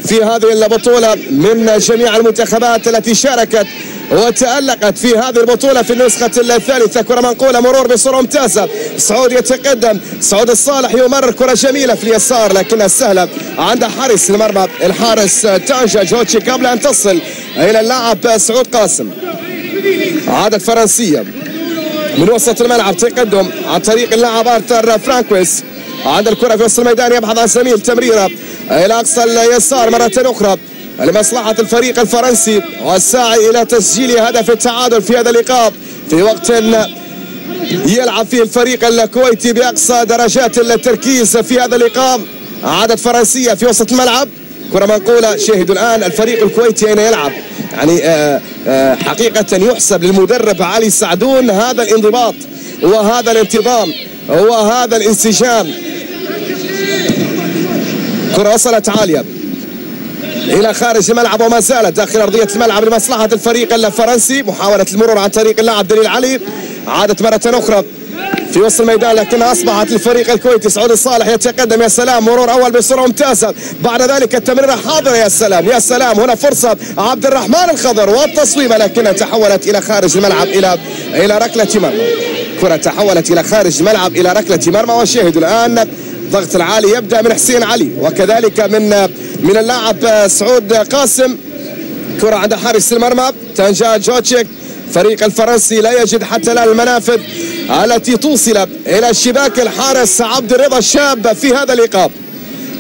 Speaker 1: في هذه البطولة من جميع المنتخبات التي شاركت وتألقت في هذه البطولة في النسخة الثالثة. كرة منقولة مرور بصورة ممتازة. سعود يتقدم. سعود الصالح يمرر كرة جميلة في اليسار لكنها سهلة عند حارس المرمى الحارس تانجا جوتشي قبل أن تصل إلى اللاعب سعود قاسم. عادت فرنسية. من وسط الملعب تقدم عن طريق اللاعب أرتر فرانكويس. عند الكرة في وسط الميدان يبحث عن زميل تمريرة. إلى أقصى اليسار مرة أخرى لمصلحة الفريق الفرنسي والساعي إلى تسجيل هدف التعادل في هذا اللقاء. في وقت يلعب فيه الفريق الكويتي بأقصى درجات التركيز في هذا اللقاء. عادت فرنسية في وسط الملعب. كرة منقولة. شاهدوا الآن الفريق الكويتي أين يلعب؟ يعني آآ آآ حقيقة يحسب للمدرب علي سعدون هذا الانضباط وهذا الانتظام هو هذا الانسجام. كرة وصلت عالية إلى خارج الملعب وما زالت داخل أرضية الملعب لمصلحة الفريق الفرنسي. محاولة المرور عن طريق اللاعب دليل علي. عادت مرة أخرى في وسط الميدان لكنها أصبحت للفريق الكويتي سعود الصالح يتقدم. يا سلام مرور أول بصوره ممتازة. بعد ذلك التمريره حاضره يا سلام يا سلام. هنا فرصة عبد الرحمن الخضر والتصويبه لكنها تحولت إلى خارج الملعب إلى إلى ركلة مرمى. كرة تحولت إلى خارج الملعب إلى ركلة مرمى وشاهدوا الآن ضغط العالي يبدأ من حسين علي. وكذلك من من اللاعب سعود قاسم كرة عند حارس المرمى تنجا جوتشيك. فريق الفرنسي لا يجد حتى الآن المنافذ التي توصل إلى شباك الحارس عبد الرضا الشاب في هذا اللقاء.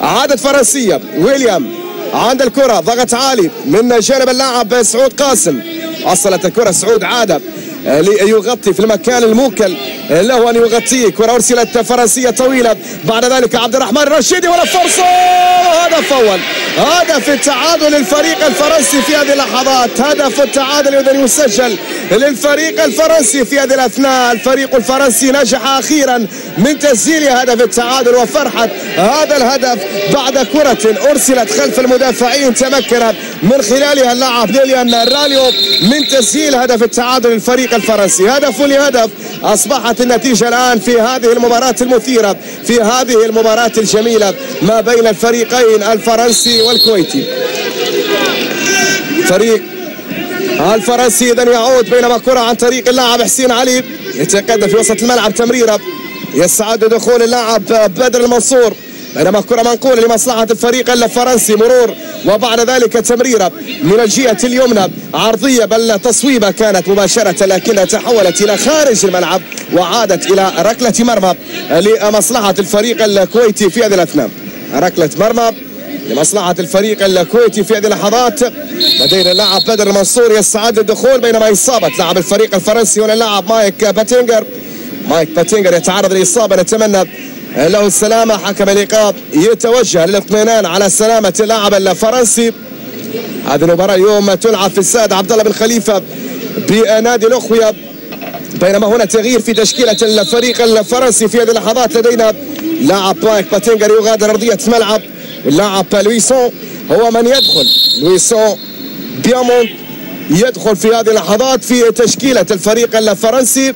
Speaker 1: عادة فرنسية ويليام عند الكرة ضغط عالي من جانب اللاعب سعود قاسم. وصلت الكرة سعود عادة ليغطي في المكان الموكل. له أن يغطيه كره أرسلت فرنسية طويلة. بعد ذلك عبد الرحمن الرشيدي. ولا فرصة. هدف أول. هدف التعادل للفريق الفرنسي في هذه اللحظات. هدف التعادل اذا يسجل للفريق الفرنسي في هذه الأثناء. الفريق الفرنسي نجح أخيرا من تسجيل هدف التعادل. وفرحة هذا الهدف بعد كرة أرسلت خلف المدافعين تمكن من خلالها اللاعب ليليان راليو من تسجيل هدف التعادل للفريق الفرنسي. هدف لهدف أصبحت النتيجة الآن في هذه المباراة المثيرة في هذه المباراة الجميلة ما بين الفريقين الفرنسي والكويتي. فريق الفرنسي اذا يعود بينما كرة عن طريق اللاعب حسين علي يتقدم في وسط الملعب تمريره يسعد دخول اللاعب بدر المنصور. بينما كرة منقولة لمصلحة الفريق الفرنسي مرور وبعد ذلك تمريرة من الجهة اليمنى. عرضية بل تصويبة كانت مباشرة لكنها تحولت إلى خارج الملعب وعادت إلى ركلة مرمى لمصلحة الفريق الكويتي في هذه الأثناء. ركلة مرمى لمصلحة الفريق الكويتي في هذه اللحظات. لدينا اللاعب بدر المنصور يستعد للدخول بينما إصابة لاعب الفريق الفرنسي هنا اللاعب مايك باتينجر. مايك باتينجر يتعرض للإصابة نتمنى له السلامة حكم اللقاء يتوجه للاطمئنان على سلامة اللاعب الفرنسي. هذه المباراة اليوم تلعب في استاد عبد الله بن خليفة بنادي الأخوية بينما هنا تغيير في تشكيلة الفريق الفرنسي في هذه اللحظات لدينا لاعب مايك باتينجر يغادر أرضية الملعب. واللاعب لويسون هو من يدخل. لويسون بيامونت يدخل في هذه اللحظات في تشكيلة الفريق الفرنسي.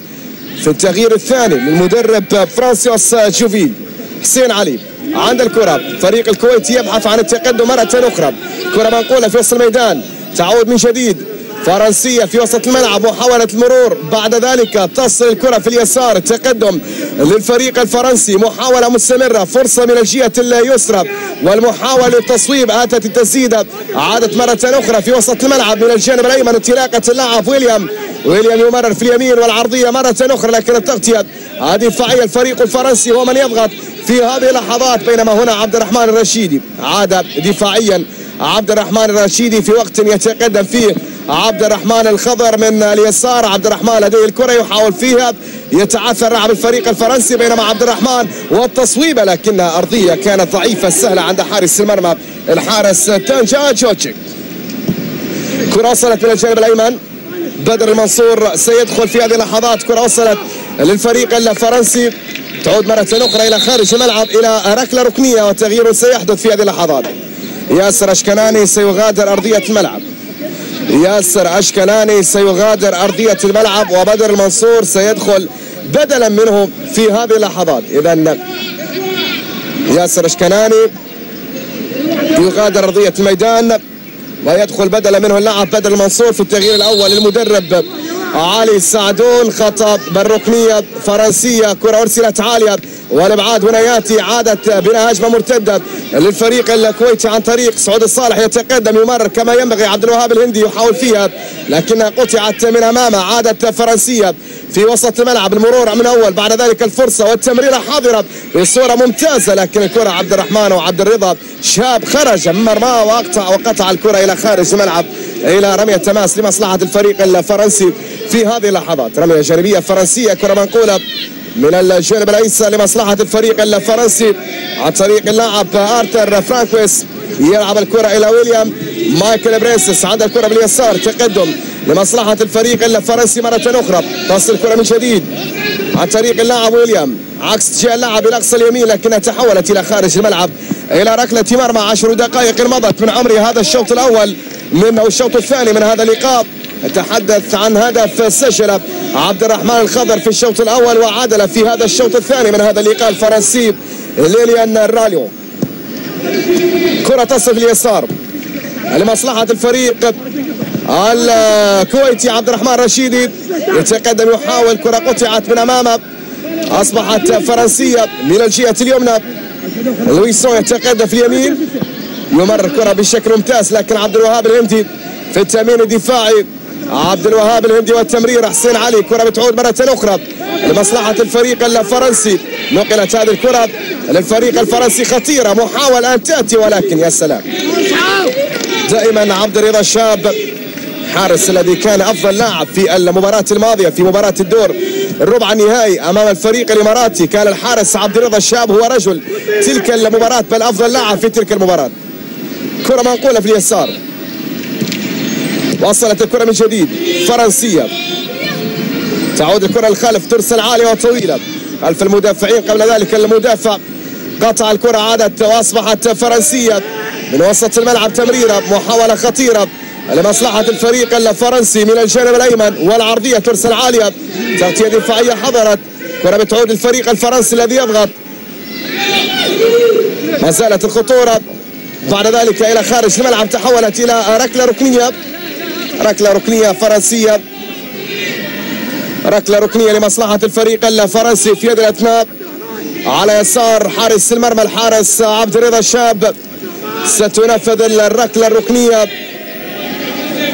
Speaker 1: في التغيير الثاني للمدرب فرانسيوس جوفيل حسين علي. عند الكرة فريق الكويت يبحث عن التقدم مرة أخرى. كرة منقولة في وسط الميدان. تعود من جديد. فرنسية في وسط الملعب محاولة المرور. بعد ذلك تصل الكرة في اليسار. التقدم للفريق الفرنسي. محاولة مستمرة. فرصة من الجهة اليسرى. والمحاولة للتصويب آتت التسديدة. عادت مرة أخرى في وسط الملعب. من الجانب الأيمن انطلاقة اللاعب ويليام. ويليام يمرر في اليمين والعرضية مرة أخرى لكن التغطية دفاعية الفريق الفرنسي هو من يضغط في هذه اللحظات بينما هنا عبد الرحمن الرشيدي عاد دفاعيا. عبد الرحمن الرشيدي في وقت يتقدم فيه عبد الرحمن الخضر من اليسار. عبد الرحمن لديه الكرة يحاول فيها يتعثر لاعب الفريق الفرنسي بينما عبد الرحمن والتصويبة لكنها أرضية كانت ضعيفة سهلة عند حارس المرمى الحارس تانجا جوتشيك. كرة وصلت من الجانب الأيمن. بدر المنصور سيدخل في هذه اللحظات. كرة وصلت للفريق الفرنسي. تعود مرة أخرى إلى خارج الملعب إلى ركلة ركنية وتغيير سيحدث في هذه اللحظات. ياسر أشكناني سيغادر أرضية الملعب. ياسر أشكناني سيغادر أرضية الملعب وبدر المنصور سيدخل بدلا منه في هذه اللحظات. إذا ياسر أشكناني يغادر أرضية الميدان. ويدخل بدلا منه اللاعب بدر المنصور في التغيير الأول للمدرب علي السعدون خطأ بالركنية فرنسية كرة أرسلت عالية. والابعاد هنا ياتي عادت بناء هجمة مرتدة للفريق الكويتي عن طريق سعود الصالح يتقدم يمرر كما ينبغي. عبد الوهاب الهندي يحاول فيها لكنها قطعت من أمامه. عادت فرنسية في وسط الملعب المرور من أول. بعد ذلك الفرصة والتمريرة حاضرة بصورة ممتازة لكن الكرة عبد الرحمن وعبد الرضا شاب خرج من مرماه وقطع وقطع الكرة إلى خارج الملعب إلى رمية تماس لمصلحة الفريق الفرنسي في هذه اللحظات. رمية جانبية فرنسية كرة منقولة من الجانب الأيسر لمصلحة الفريق الفرنسي عن طريق اللاعب آرتر فرانكويس. يلعب الكرة إلى ويليام مايكل بريسس. عند الكرة باليسار تقدم لمصلحة الفريق الفرنسي مرة أخرى. تصل الكرة من جديد عن طريق اللاعب ويليام. عكس اتجاه اللاعب الأقصى اليمين لكنها تحولت إلى خارج الملعب. إلى ركلة مرمى عشر دقائق مضت من عمر هذا الشوط الأول. من أو الشوط الثاني من هذا اللقاء. نتحدث عن هدف سجل عبد الرحمن الخضر في الشوط الأول وعدل في هذا الشوط الثاني من هذا اللقاء الفرنسي ليليان راليو. كرة تصل اليسار لمصلحة الفريق الكويتي عبد الرحمن رشيدي يتقدم يحاول كرة قطعت من أمامه أصبحت فرنسية من الجهة اليمنى. لويسون يتقدم في اليمين. يمرر الكرة بشكل ممتاز لكن عبد الوهاب الهندي في التأمين الدفاعي عبد الوهاب الهندي والتمرير حسين علي كرة بتعود مرة أخرى لمصلحة الفريق الفرنسي. نقلت هذه الكرة للفريق الفرنسي خطيرة محاولة أن تأتي ولكن يا سلام. دائما عبد الرضا الشاب حارس الذي كان أفضل لاعب في المباراة الماضية في مباراة الدور الربع النهائي أمام الفريق الإماراتي. كان الحارس عبد الرضا الشاب هو رجل تلك المباراة بل أفضل لاعب في تلك المباراة. كرة منقولة في اليسار. وصلت الكرة من جديد. فرنسية. تعود الكرة للخلف. ترسل عاليه وطويلة. خلف المدافعين. قبل ذلك المدافع قطع الكرة. عادت وأصبحت فرنسية. من وسط الملعب تمريرة. محاولة خطيرة. لمصلحة الفريق الفرنسي من الجانب الأيمن والعرضية. ترسل عالية تغطية دفاعية حضرت. كرة بتعود للفريق الفرنسي الذي يضغط. ما زالت الخطورة. بعد ذلك إلى خارج الملعب. تحولت إلى ركلة ركنية. ركلة ركنية فرنسية. ركلة ركنية لمصلحة الفريق الفرنسي في يد الأثناء. على يسار حارس المرمى الحارس عبد الرضا الشاب. ستنفذ الركلة الركنية.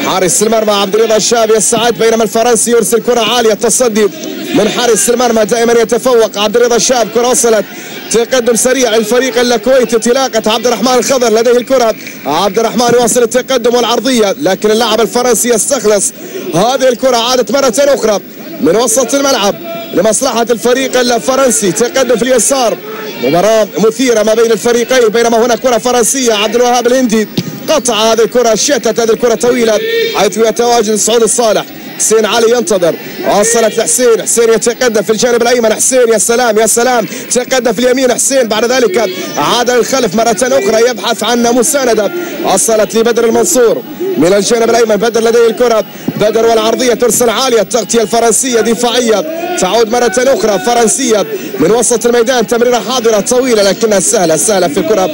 Speaker 1: حارس المرمى عبد الرضا الشاب يستعد بينما الفرنسي يرسل كرة عالية. التصدي من حارس المرمى دائما يتفوق. عبد الرضا الشاب كرة وصلت. تقدم سريع الفريق الكويتي انطلاقة عبد الرحمن الخضر لديه الكرة. عبد الرحمن يواصل التقدم والعرضية لكن اللاعب الفرنسي يستخلص. هذه الكرة عادت مرة أخرى من وسط الملعب لمصلحة الفريق الفرنسي. تقدم في اليسار. مباراة مثيرة ما بين الفريقين بينما هنا كرة فرنسية. عبد الوهاب الهندي قطع هذه الكرة شتت هذه الكرة طويلة حيث يتواجد سعود الصالح. حسين علي ينتظر. وصلت لحسين. حسين يتقدم في الجانب الأيمن. حسين يا سلام يا سلام. تقدم في اليمين حسين. بعد ذلك عاد للخلف مرة أخرى. يبحث عن مساندة. وصلت لبدر المنصور. من الجانب الأيمن بدر لديه الكرة. بدر والعرضية ترسل عالية. التغطية الفرنسية دفاعية. تعود مرة أخرى فرنسية. من وسط الميدان تمريرة حاضرة طويلة لكنها سهلة سهلة في الكرة.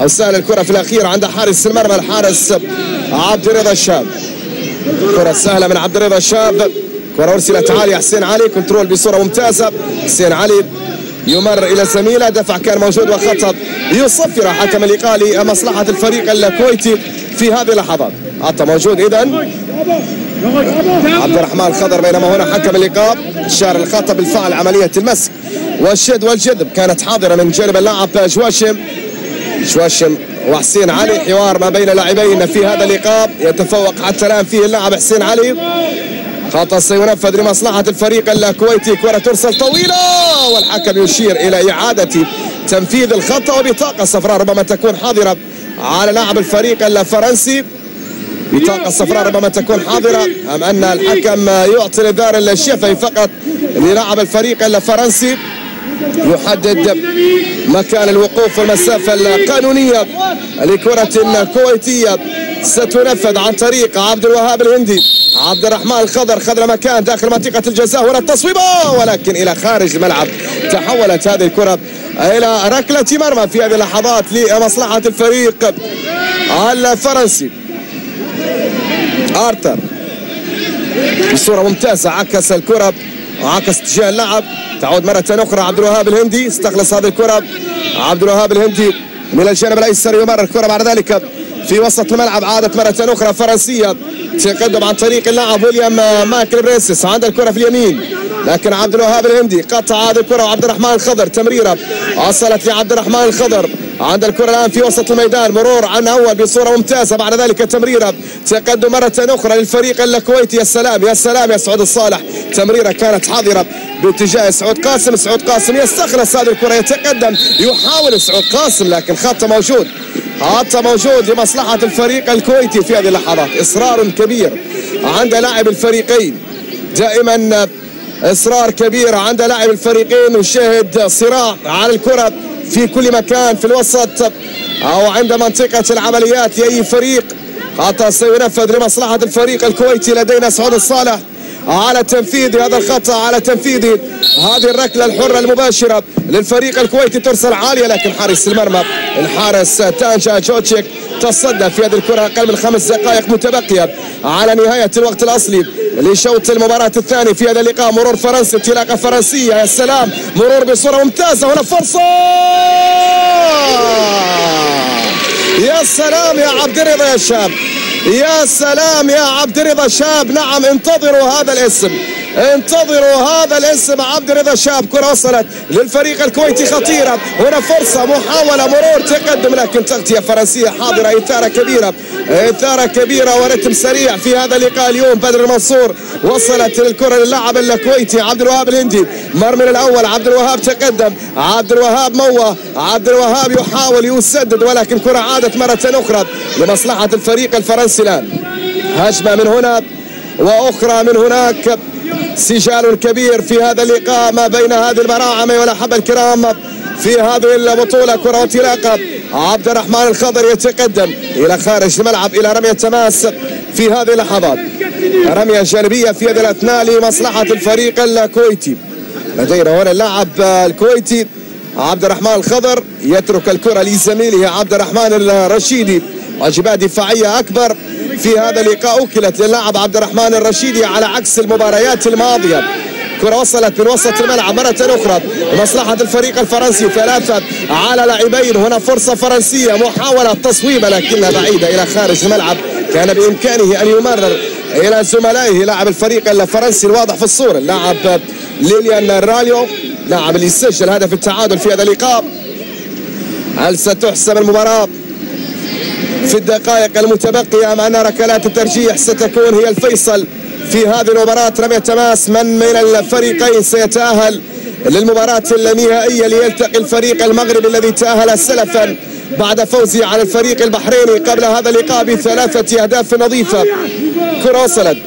Speaker 1: أو سهل الكرة في الأخير عند حارس المرمى الحارس عبد الرضا الشاب. كرة سهلة من عبد الرضا الشاب. كرة أرسلت عالية حسين علي كنترول بصورة ممتازة. حسين علي يمر إلى زميله دفع كان موجود وخطب يصفر حكم اللقاء لمصلحة الفريق الكويتي في هذه اللحظات. عطى موجود اذا عبد الرحمن الخضر بينما هنا حكم اللقاء. شار الخطأ بالفعل عملية المسك. والشد والجذب كانت حاضرة من جانب اللاعب جواشم. شواشم وحسين علي حوار ما بين لاعبين في هذا اللقاء. يتفوق حتى الآن فيه اللاعب حسين علي. خطا سينفذ لمصلحة الفريق الكويتي. كرة ترسل طويلة والحكم يشير إلى إعادة تنفيذ الخطأ وبطاقة صفراء ربما تكون حاضرة على لاعب الفريق الفرنسي. بطاقة صفراء ربما تكون حاضرة. أم أن الحكم يعطي الإنذار الشفهي فقط للاعب الفريق الفرنسي. يحدد مكان الوقوف والمسافة القانونية لكرة كويتية ستنفذ عن طريق عبد الوهاب الهندي. عبد الرحمن الخضر خذ مكان داخل منطقة الجزاء. هنا التصويبة ولكن إلى خارج الملعب تحولت هذه الكرة إلى ركلة مرمى في هذه اللحظات لمصلحة الفريق الفرنسي. آرتر. بصورة ممتازة عكس الكرة. وعكس اتجاه اللعب. تعود مرة أخرى عبد الوهاب الهندي. استخلص هذه الكرة. عبد الوهاب الهندي من الجانب الأيسر يمر الكرة بعد ذلك في وسط الملعب. عادت مرة أخرى فرنسية تقدم عن طريق اللاعب ويليام مايكل بريسس. عند الكرة في اليمين. لكن عبد الوهاب الهندي قطع هذه الكرة. وعبد الرحمن الخضر تمريرة. وصلت لعبد الرحمن الخضر عند الكرة الآن في وسط الميدان مرور عن أول بصورة ممتازة. بعد ذلك تمريرة تقدم مرة أخرى للفريق الكويتي. يا سلام يا سلام يا سعود الصالح. تمريرة كانت حاضرة باتجاه سعود قاسم. سعود قاسم يستخلص هذه الكرة يتقدم يحاول سعود قاسم لكن خطة موجود. خطة موجود لمصلحة الفريق الكويتي في هذه اللحظات. إصرار كبير عند لاعب الفريقين. دائما إصرار كبير عند لاعب الفريقين. وشاهد صراع على الكرة. في كل مكان في الوسط أو عند منطقة العمليات. لاي فريق خطا سينفذ لمصلحة الفريق الكويتي لدينا سعود الصالح. على تنفيذ هذا الخطا على تنفيذ هذه الركلة الحرة المباشرة للفريق الكويتي. ترسل عاليه لكن حارس المرمى الحارس تانجا جوتشيك تصدى في هذه الكرة أقل من خمس دقائق متبقية على نهاية الوقت الأصلي لشوط المباراة الثاني في هذا اللقاء. مرور فرنسي انطلاقة فرنسية. يا سلام! مرور بصورة ممتازة. هنا فرصة! يا سلام يا عبد الرضا يا شاب! يا سلام يا عبد الرضا شاب. نعم انتظروا هذا الاسم. انتظروا هذا الاسم عبد الرضا شاب. كرة وصلت للفريق الكويتي خطيرة. هنا فرصة محاولة مرور تقدم لكن تغطية فرنسية حاضرة. إثارة كبيرة إثارة كبيرة ورتم سريع في هذا اللقاء اليوم. بدر المنصور وصلت الكرة للاعب الكويتي عبد الوهاب الهندي. مرمي الأول عبد الوهاب تقدم. عبد الوهاب موه. عبد الوهاب يحاول يسدد ولكن كرة عادت مرة أخرى. لمصلحة الفريق الفرنسي الآن. هجمة من هنا وأخرى من هناك. سجال كبير في هذا اللقاء ما بين هذه المراعم والأحبة الكرام. في هذه البطولة كرة انطلاقة عبد الرحمن الخضر يتقدم إلى خارج الملعب إلى رمية تماس في هذه اللحظات. رمية جانبية في هذه الأثناء لمصلحة الفريق الكويتي. لدينا هنا اللاعب الكويتي عبد الرحمن الخضر. يترك الكرة لزميله عبد الرحمن الرشيدي. واجبات دفاعية أكبر في هذا اللقاء. أكلت للاعب عبد الرحمن الرشيدي على عكس المباريات الماضية. كرة وصلت من وسط الملعب مرة أخرى لمصلحة الفريق الفرنسي. ثلاثة على لاعبين. هنا فرصة فرنسية محاولة تصويبة لكنها بعيدة إلى خارج الملعب. كان بإمكانه أن يمرر إلى زملائه لاعب الفريق الفرنسي الواضح في الصورة. اللاعب ليليان راليو لاعب اللي سجل هدف التعادل في هذا اللقاء. هل ستحسم المباراة؟ في الدقائق المتبقية أن ركلات الترجيح ستكون هي الفيصل في هذه المباراة. رمي تماس من من الفريقين سيتأهل للمباراة النهائية ليلتقي الفريق المغربي الذي تأهل سلفا بعد فوزه على الفريق البحريني قبل هذا اللقاء بثلاثة أهداف نظيفة. كرة وصلت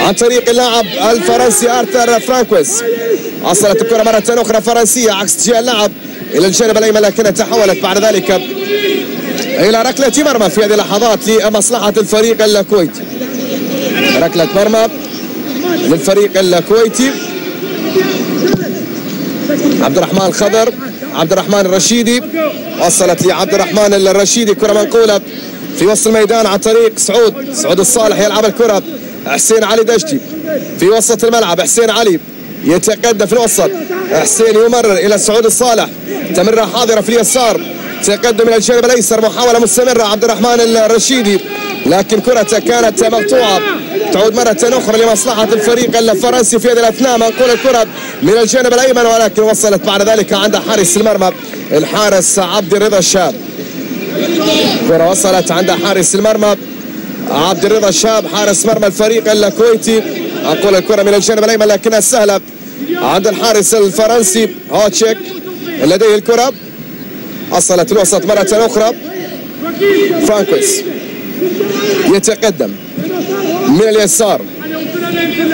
Speaker 1: عن طريق اللاعب الفرنسي آرثر فرانكويس. وصلت الكرة مرة أخرى فرنسية عكس اتجاه اللعب إلى الجانب الأيمن لكنها تحولت بعد ذلك إلى ركلة مرمى في هذه اللحظات لمصلحة الفريق الكويتي. ركلة مرمى للفريق الكويتي. عبد الرحمن الخضر عبد الرحمن الرشيدي. وصلت لعبد الرحمن الرشيدي كرة منقولة في وسط الميدان عن طريق سعود سعود الصالح يلعب الكرة. حسين علي دشتي في وسط الملعب حسين علي يتقدم في الوسط. حسين يمرر إلى سعود الصالح. تمرة حاضرة في اليسار. تقدم إلى الجانب الأيسر محاولة مستمرة عبد الرحمن الرشيدي. لكن كرة كانت مقطوعة. تعود مرة أخرى لمصلحة الفريق الفرنسي في هذه الأثناء. منقول الكرة من الجانب الأيمن ولكن وصلت بعد ذلك عند حارس المرمى الحارس عبد الرضا الشاب. كرة وصلت عند حارس المرمى عبد الرضا الشاب حارس مرمى الفريق الكويتي. أقول الكرة من الجانب الأيمن لكنها سهلة عند الحارس الفرنسي هوتشيك. لديه الكرة. وصلت الوسط مرة أخرى. فرانكويس يتقدم من اليسار.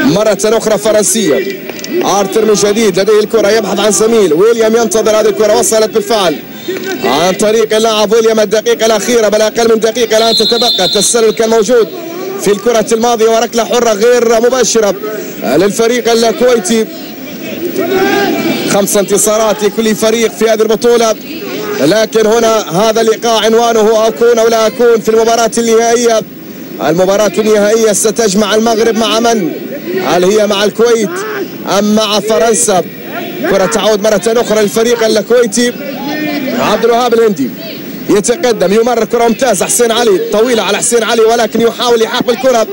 Speaker 1: مرة أخرى فرنسية. آرتر من جديد لديه الكرة يبحث عن زميل. ويليام ينتظر هذه الكرة وصلت بالفعل. عن طريق اللاعب ويليام الدقيقة الأخيرة بل أقل من دقيقة الآن تتبقى. التسلل كان موجود في الكرة الماضية وركلة حرة غير مباشرة للفريق الكويتي. خمس انتصارات لكل فريق في هذه البطولة. لكن هنا هذا اللقاء عنوانه أكون أو لا أكون في المباراة النهائية. المباراة النهائية ستجمع المغرب مع من؟ هل هي مع الكويت أم مع فرنسا؟ كرة تعود مرة أخرى للفريق الكويتي. عبد الوهاب الهندي يتقدم يمرر كرة ممتازة. حسين علي طويلة على حسين علي ولكن يحاول يحاق بالكرة.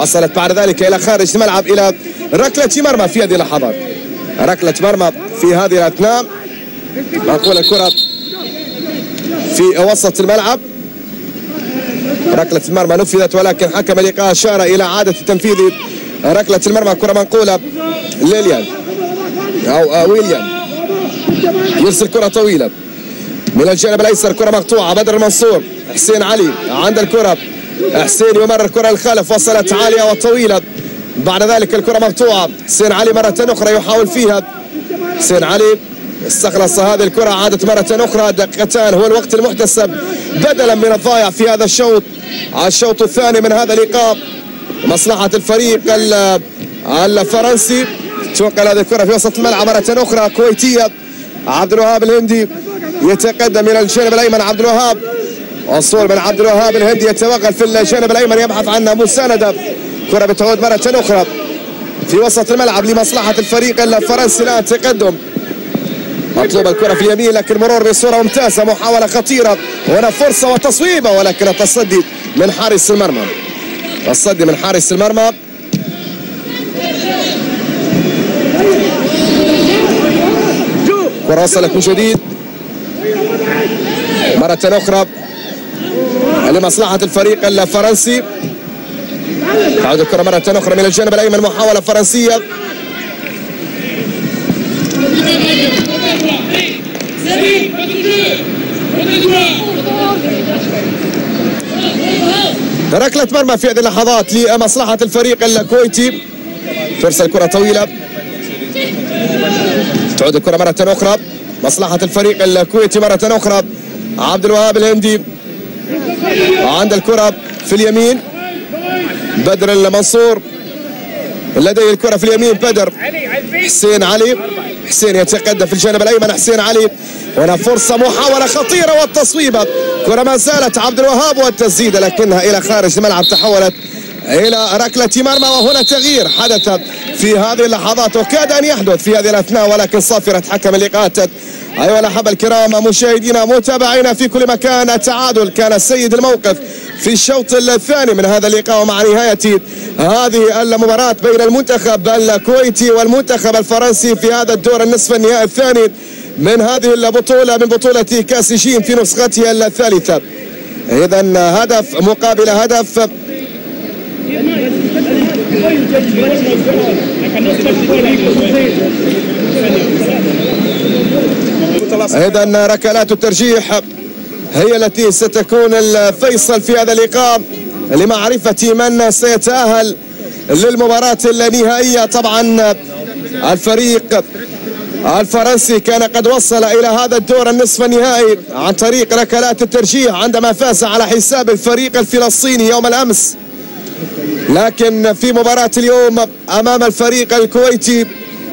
Speaker 1: وصلت بعد ذلك إلى خارج الملعب إلى ركلة مرمى في هذه اللحظات. ركلة مرمى في هذه الأثناء. أقول الكرة في وسط الملعب. ركلة المرمى نفذت ولكن حكم اللقاء أشار إلى إعادة تنفيذ ركلة المرمى. كرة منقولة ليليان أو ويليام يرسل كرة طويلة من الجانب الأيسر. كرة مقطوعة بدر المنصور حسين علي عند الكرة. حسين يمرر كرة الخلف وصلت عالية وطويلة. بعد ذلك الكرة مقطوعة حسين علي مرة أخرى يحاول فيها. حسين علي استخلص هذه الكرة عادت مرة أخرى. دقيقتان هو الوقت المحتسب. بدلا من الضايع في هذا الشوط. الشوط الثاني من هذا اللقاء. مصلحة الفريق الفرنسي. تنقل هذه الكرة في وسط الملعب مرة أخرى. كويتية. عبد الوهاب الهندي يتقدم إلى الجانب الأيمن. عبد الوهاب. وصول من عبد الوهاب الهندي يتوغل في الجانب الأيمن. يبحث عن مساندة كرة بتعود مرة أخرى. في وسط الملعب لمصلحة الفريق الفرنسي. الآن تقدم. مطلوب الكرة في اليمين لكن مرور بصورة ممتازة محاولة خطيرة هنا فرصة وتصويبة ولكن التصدي من حارس المرمى. التصدي من حارس المرمى. كرة وصلت من جديد. مرة أخرى لمصلحة الفريق الفرنسي. تعود الكرة مرة أخرى من الجانب الأيمن محاولة فرنسية. ركلة مرمى في هذه اللحظات لمصلحة الفريق الكويتي. ترسل كرة طويلة. تعود الكرة مرة أخرى. مصلحة الفريق الكويتي مرة أخرى. عبد الوهاب الهندي عند الكرة في اليمين. بدر المنصور. لديه الكرة في اليمين بدر. حسين علي. حسين يتقدم في الجانب الأيمن حسين علي. هنا فرصة محاولة خطيرة والتصويبة كرة ما زالت عبد الوهاب والتسديدة لكنها إلى خارج الملعب تحولت إلى ركلة مرمى وهنا تغيير حدث في هذه اللحظات وكاد أن يحدث في هذه الأثناء ولكن صافرة حكم اللقاء أيها الأحبة الكرام مشاهدينا متابعينا في كل مكان التعادل كان سيد الموقف. في الشوط الثاني من هذا اللقاء ومع نهاية هذه المباراة بين المنتخب الكويتي والمنتخب الفرنسي في هذا الدور النصف النهائي الثاني من هذه البطولة من بطولة كأس جيم في نسختها الثالثة. إذا هدف مقابل هدف. اذا ركلات الترجيح. هي التي ستكون الفيصل في هذا اللقاء لمعرفة من سيتأهل للمباراة النهائية. طبعا الفريق الفرنسي كان قد وصل إلى هذا الدور النصف النهائي عن طريق ركلات الترجيح عندما فاز على حساب الفريق الفلسطيني يوم الأمس. لكن في مباراة اليوم أمام الفريق الكويتي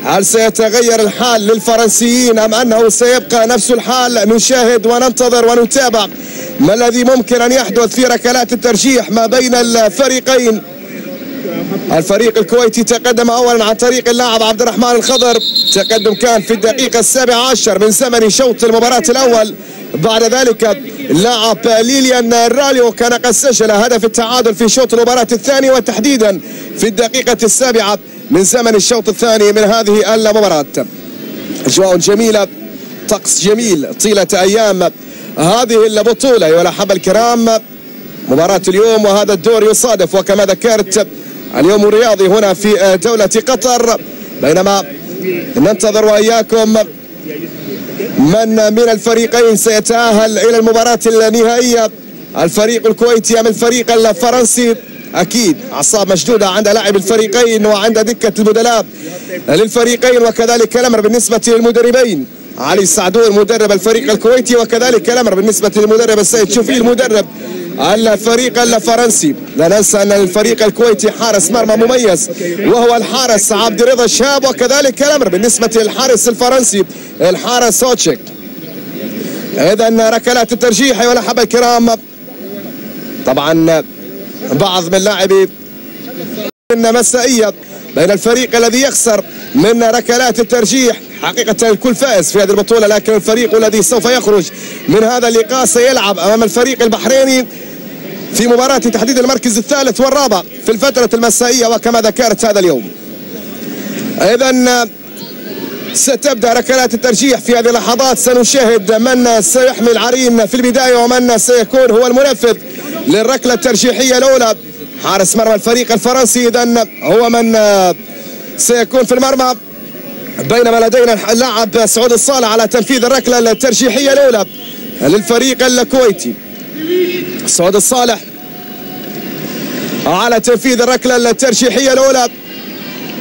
Speaker 1: هل سيتغير الحال للفرنسيين أم أنه سيبقى نفس الحال؟ نشاهد وننتظر ونتابع ما الذي ممكن أن يحدث في ركلات الترجيح ما بين الفريقين. الفريق الكويتي تقدم اولا عن طريق اللاعب عبد الرحمن الخضر. تقدم كان في الدقيقة السابعة عشر من زمن شوط المباراة الأول. بعد ذلك لاعب ليليان راليو كان قد سجل هدف التعادل في شوط المباراة الثاني وتحديدا في الدقيقة السابعة. من زمن الشوط الثاني من هذه المباراة. أجواء جميلة طقس جميل طيلة أيام. هذه البطولة أيها الأحبة الكرام مباراة اليوم وهذا الدور يصادف. وكما ذكرت اليوم الرياضي هنا في دولة قطر. بينما ننتظر وإياكم من من الفريقين سيتأهل إلى المباراة النهائية. الفريق الكويتي أم الفريق الفرنسي؟ أكيد اعصاب مشدودة عند لاعب الفريقين وعند دكة البدلاء للفريقين وكذلك الأمر بالنسبة للمدربين. علي السعدون مدرب الفريق الكويتي وكذلك الأمر بالنسبة للمدرب السيد. شوفي مدرب الفريق الفرنسي. لا ننسى أن الفريق الكويتي حارس مرمى مميز وهو الحارس عبد الرضا الشاب وكذلك الأمر بالنسبة للحارس الفرنسي الحارس هوتشيك اذا ركلات الترجيح ايها الاحبه الكرام. طبعا بعض من لاعبي مسائية بين الفريق الذي يخسر من ركلات الترجيح. حقيقة الكل فائز في هذه البطولة لكن الفريق الذي سوف يخرج من هذا اللقاء سيلعب أمام الفريق البحريني في مباراة تحديد المركز الثالث والرابع في الفترة المسائية وكما ذكرت هذا اليوم. إذا ستبدأ ركلات الترجيح في هذه اللحظات. سنشاهد من سيحمل عرين في البداية ومن سيكون هو المنفذ للركلة الترجيحية الأولى. حارس مرمى الفريق الفرنسي إذا هو من سيكون في المرمى. بينما لدينا اللاعب سعود الصالح على تنفيذ الركلة الترجيحية الأولى للفريق الكويتي. سعود الصالح على تنفيذ الركلة الترجيحية الأولى.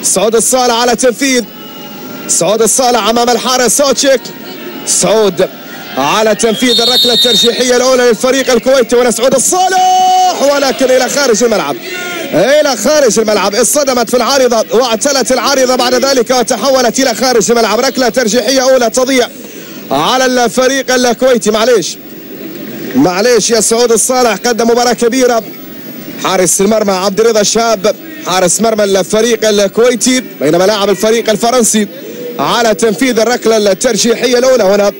Speaker 1: سعود الصالح على تنفيذ. سعود الصالح أمام الحارس سوتشيك. سعود على تنفيذ الركلة الترجيحيه الأولى للفريق الكويتي ولا سعود الصالح ولكن إلى خارج الملعب. إلى خارج الملعب. اصطدمت في العارضة واعتلت العارضة بعد ذلك وتحولت إلى خارج الملعب. ركلة ترجيحيه أولى تضيع على الفريق الكويتي. معليش. معليش يا سعود الصالح. قدم مباراة كبيرة. حارس المرمى عبد الرضا الشاب. حارس مرمى الفريق الكويتي بينما لاعب الفريق الفرنسي. على تنفيذ الركلة الترجيحيه الأولى هنا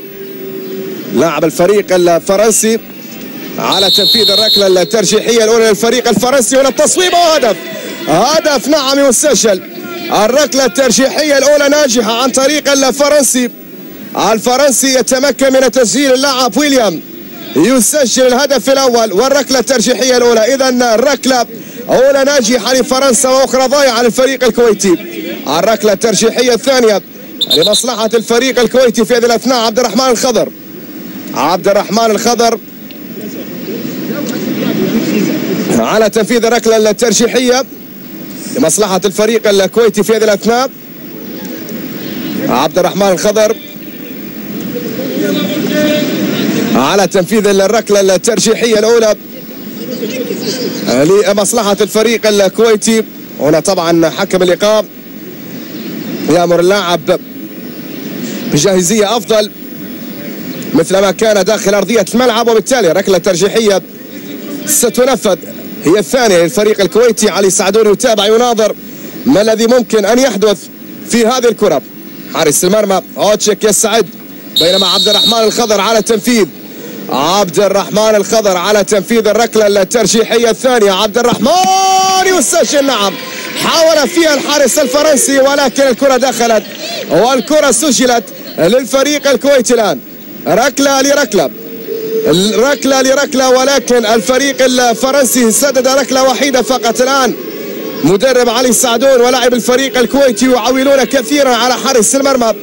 Speaker 1: لاعب الفريق الفرنسي على تنفيذ الركلة الترجيحية الأولى للفريق الفرنسي هنا التصويب وهدف. هدف نعم يسجل الركلة الترجيحية الأولى ناجحة عن طريق الفرنسي. الفرنسي يتمكن من تسجيل اللاعب ويليام. يسجل الهدف الأول والركلة الترجيحية الأولى. اذا الركلة أولى ناجحة لفرنسا وأخرى ضايعة للفريق الكويتي. الركلة الترجيحية الثانية لمصلحة الفريق الكويتي في هذه الأثناء عبد الرحمن الخضر. عبد الرحمن الخضر. على تنفيذ الركلة الترجيحيه لمصلحة الفريق الكويتي في هذه الأثناء. عبد الرحمن الخضر. على تنفيذ الركلة الترجيحيه الأولى لمصلحة الفريق الكويتي. هنا طبعا حكم اللقاء. يأمر اللاعب بجاهزية أفضل. مثلما كان داخل أرضية الملعب وبالتالي الركله الترجيحيه ستنفذ. هي الثانية للفريق الكويتي. علي سعدون يتابع يناظر ما الذي ممكن أن يحدث في هذه الكرة. حارس المرمى أوتشيك يستعد بينما عبد الرحمن الخضر على التنفيذ عبد الرحمن الخضر على تنفيذ الركلة الترجيحية الثانية. عبد الرحمن يسجل نعم. حاول فيها الحارس الفرنسي ولكن الكرة دخلت والكرة سجلت للفريق الكويتي الآن. ركلة لركلة. ركلة لركلة ولكن الفريق الفرنسي سدد ركلة وحيدة فقط الآن. مدرب علي سعدون ولاعب الفريق الكويتي يعولون كثيرا على حارس المرمى.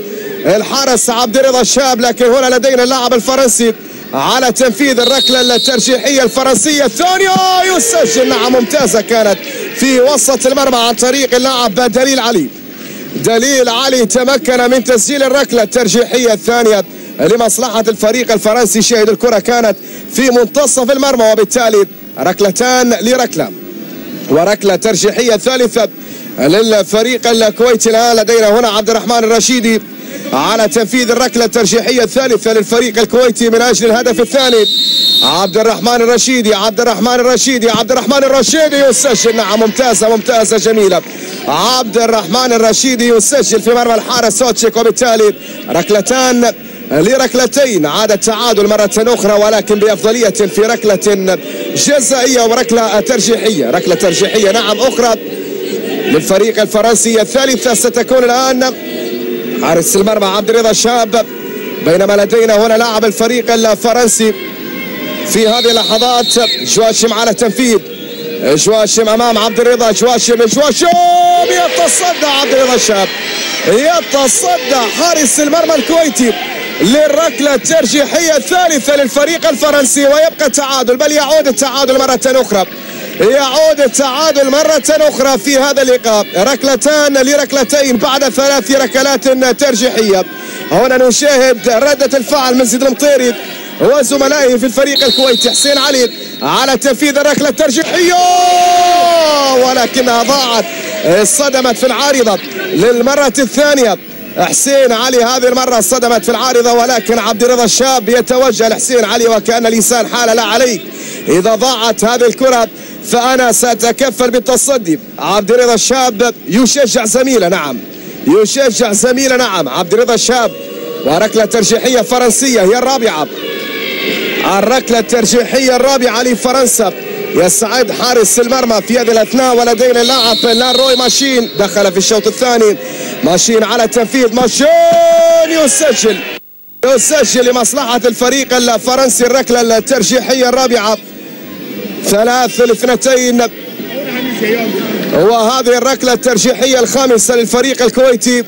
Speaker 1: الحارس عبد الرضا الشاب لكن هنا لدينا اللاعب الفرنسي على تنفيذ الركلة الترجيحيه الفرنسية. الثانية يسجل. نعم ممتازة كانت في وسط المرمى عن طريق اللاعب دليل علي. دليل علي تمكن من تسجيل الركلة الترجيحيه الثانية. لمصلحة الفريق الفرنسي شاهد الكرة كانت في منتصف المرمى وبالتالي ركلتان لركلة. وركلة ترجيحيه ثالثة للفريق الكويتي الآن لدينا هنا عبد الرحمن الرشيدي على تنفيذ الركلة الترجيحية الثالثة للفريق الكويتي من أجل الهدف الثاني. عبد الرحمن الرشيدي عبد الرحمن الرشيدي عبد الرحمن الرشيدي يسجل. نعم ممتازة ممتازة جميلة. عبد الرحمن الرشيدي يسجل في مرمى الحارس سوتشيك وبالتالي ركلتان لركلتين. عاد التعادل مرة أخرى ولكن بأفضلية في ركلة جزائية وركلة ترجيحية. ركلة ترجيحية نعم أخرى للفريق الفرنسي الثالثة. ستكون الآن حارس المرمى عبد الرضا الشاب بينما لدينا هنا لاعب الفريق الفرنسي في هذه اللحظات جواشم على تنفيذ جواشم أمام عبد الرضا. جواشم جواشم يتصدى عبد الرضا الشاب يتصدى حارس المرمى الكويتي. للركلة الترجيحية الثالثة للفريق الفرنسي ويبقى التعادل بل يعود التعادل مرة أخرى. يعود التعادل مرة أخرى في هذا اللقاء. ركلتان لركلتين بعد ثلاث ركلات ترجيحية. هنا نشاهد ردة الفعل من زيد المطيري وزملائه في الفريق الكويتي حسين علي على تنفيذ الركلة الترجيحية. ولكنها ضاعت صدمت في العارضة للمرة الثانية. حسين علي هذه المرة صدمت في العارضة ولكن عبد الرضا الشاب يتوجه لحسين علي وكأن الإنسان حال لا عليك. إذا ضاعت هذه الكرة فأنا سأتكفل بالتصدي. عبد الرضا الشاب يشجع زميله نعم. يشجع زميله نعم. عبد الرضا الشاب وركلة ترجيحية فرنسية هي الرابعة. الركلة الترجيحية الرابعة لفرنسا. يستعد حارس المرمى في هذه الأثناء ولدينا اللاعب لاروي ماشين. دخل في الشوط الثاني. ماشين على التنفيذ. ماشين يسجل. يسجل لمصلحة الفريق الفرنسي. الركلة الترجيحية الرابعة. ثلاث لاثنتين وهذه الركلة الترجيحية الخامسة للفريق الكويتي.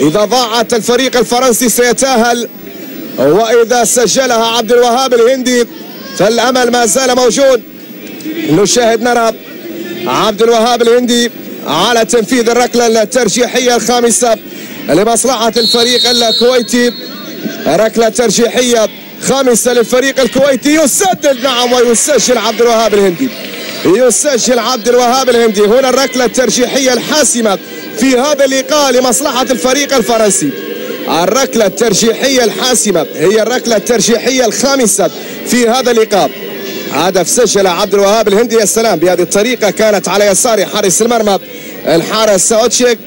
Speaker 1: إذا ضاعت الفريق الفرنسي سيتأهل. وإذا سجلها عبد الوهاب الهندي فالأمل ما زال موجود. نشاهد نرى عبد الوهاب الهندي على تنفيذ الركلة الترجيحية الخامسة لمصلحة الفريق الكويتي. ركلة ترجيحية خامسة للفريق الكويتي. يسدد نعم ويسجل عبد الوهاب الهندي. يسجل عبد الوهاب الهندي. هنا الركلة الترجيحية الحاسمة في هذا اللقاء لمصلحة الفريق الفرنسي. الركلة الترجيحية الحاسمة هي الركلة الترجيحية الخامسة في هذا اللقاء. هدف سجل عبد الوهاب الهندي. يا سلام. بهذه الطريقة كانت على يسار حارس المرمى الحارس ساوتشيك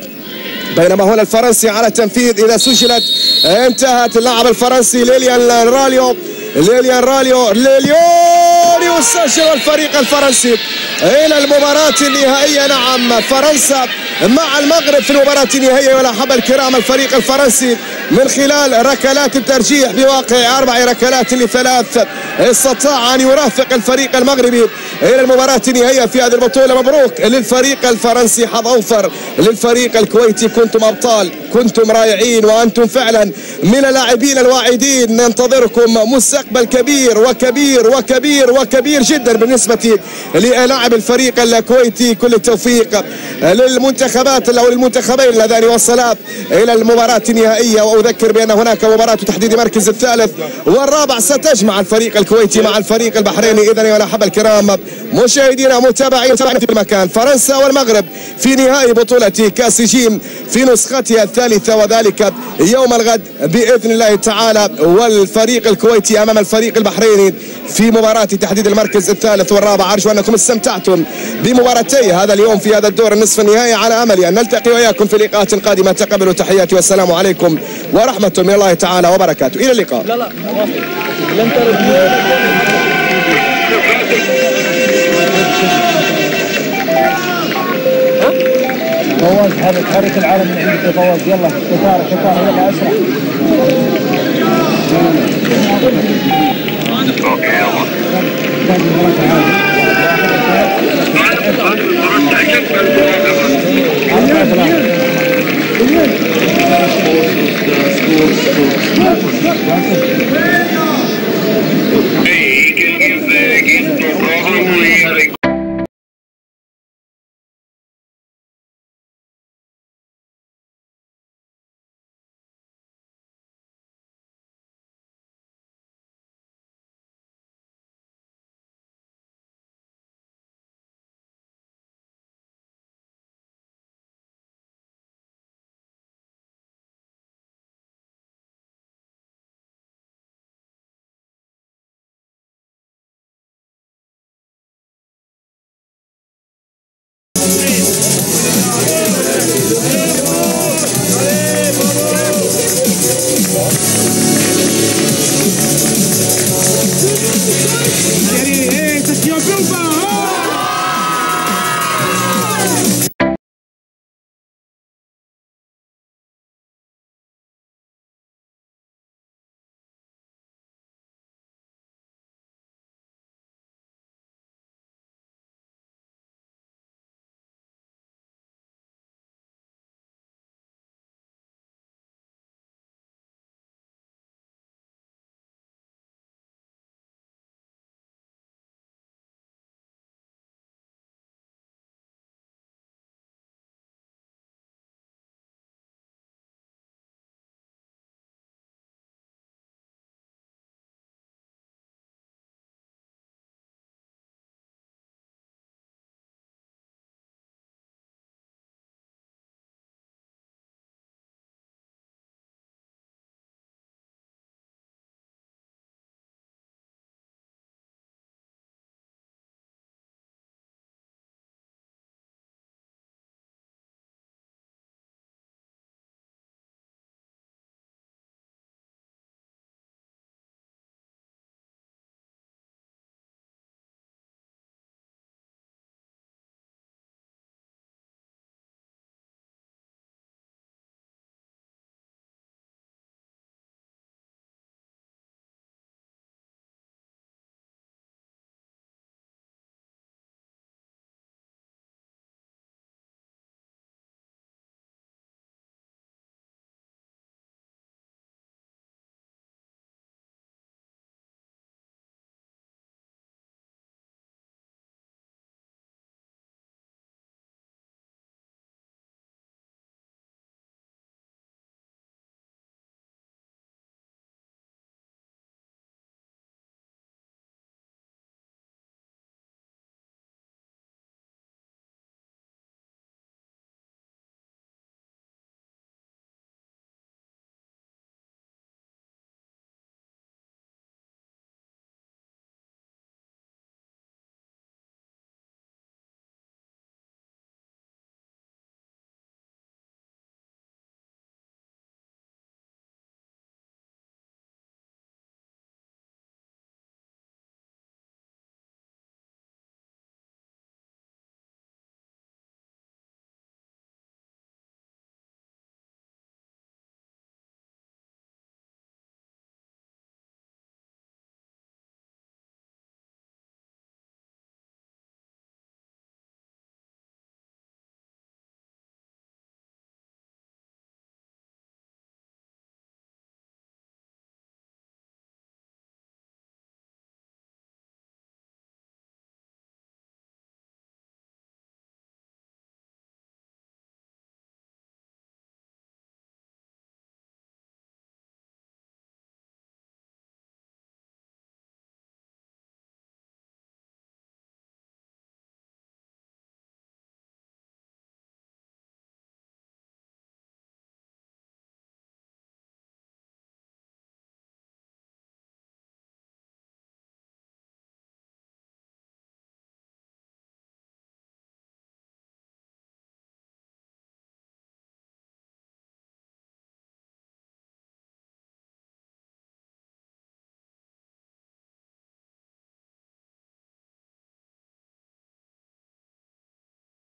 Speaker 1: بينما هنا الفرنسي على التنفيذ إذا سجلت انتهت اللاعب الفرنسي ليليان راليو. ليليان راليو ليليون يسجل الفريق الفرنسي إلى المباراة النهائية. نعم فرنسا مع المغرب في المباراة النهائية. ولاحب الكرام الفريق الفرنسي. من خلال ركلات الترجيح بواقع أربع ركلات لثلاث. استطاع أن يرافق الفريق المغربي إلى المباراة النهائية في هذه البطولة. مبروك للفريق الفرنسي حظ أوفر للفريق الكويتي. كنتم أبطال كنتم رائعين وأنتم فعلا من اللاعبين الواعدين. ننتظركم مستقبل كبير وكبير وكبير وكبير جدا بالنسبة للاعب الفريق الكويتي. كل التوفيق للمنتخبات أو المنتخبين اللذان وصلا إلى المباراة النهائية. واذكر بأن هناك مباراة تحديد مركز الثالث والرابع ستجمع الفريق الكويتي مع الفريق البحريني. اذا يا مرحبا الكرام مشاهدينا متابعين في المكان فرنسا والمغرب في نهائي بطولة كأس جيم في نسختها الثالثة وذلك يوم الغد بإذن الله تعالى والفريق الكويتي أمام الفريق البحريني في مباراة تحديد المركز الثالث والرابع. أرجو أنكم استمتعتم بمباراتي هذا اليوم في هذا الدور النصف النهائي على أمل أن نلتقي وإياكم في لقاءات قادمة. تقبلوا تحياتي والسلام عليكم ورحمة من الله تعالى وبركاته. إلى اللقاء. لا لا لم
Speaker 2: فواز حرك حرك العالم من عندك يا فواز. يلا شطاره شطاره يلا أسرع. okay يلا. Hey, is the game program we Querido, ¡Estación Pluma!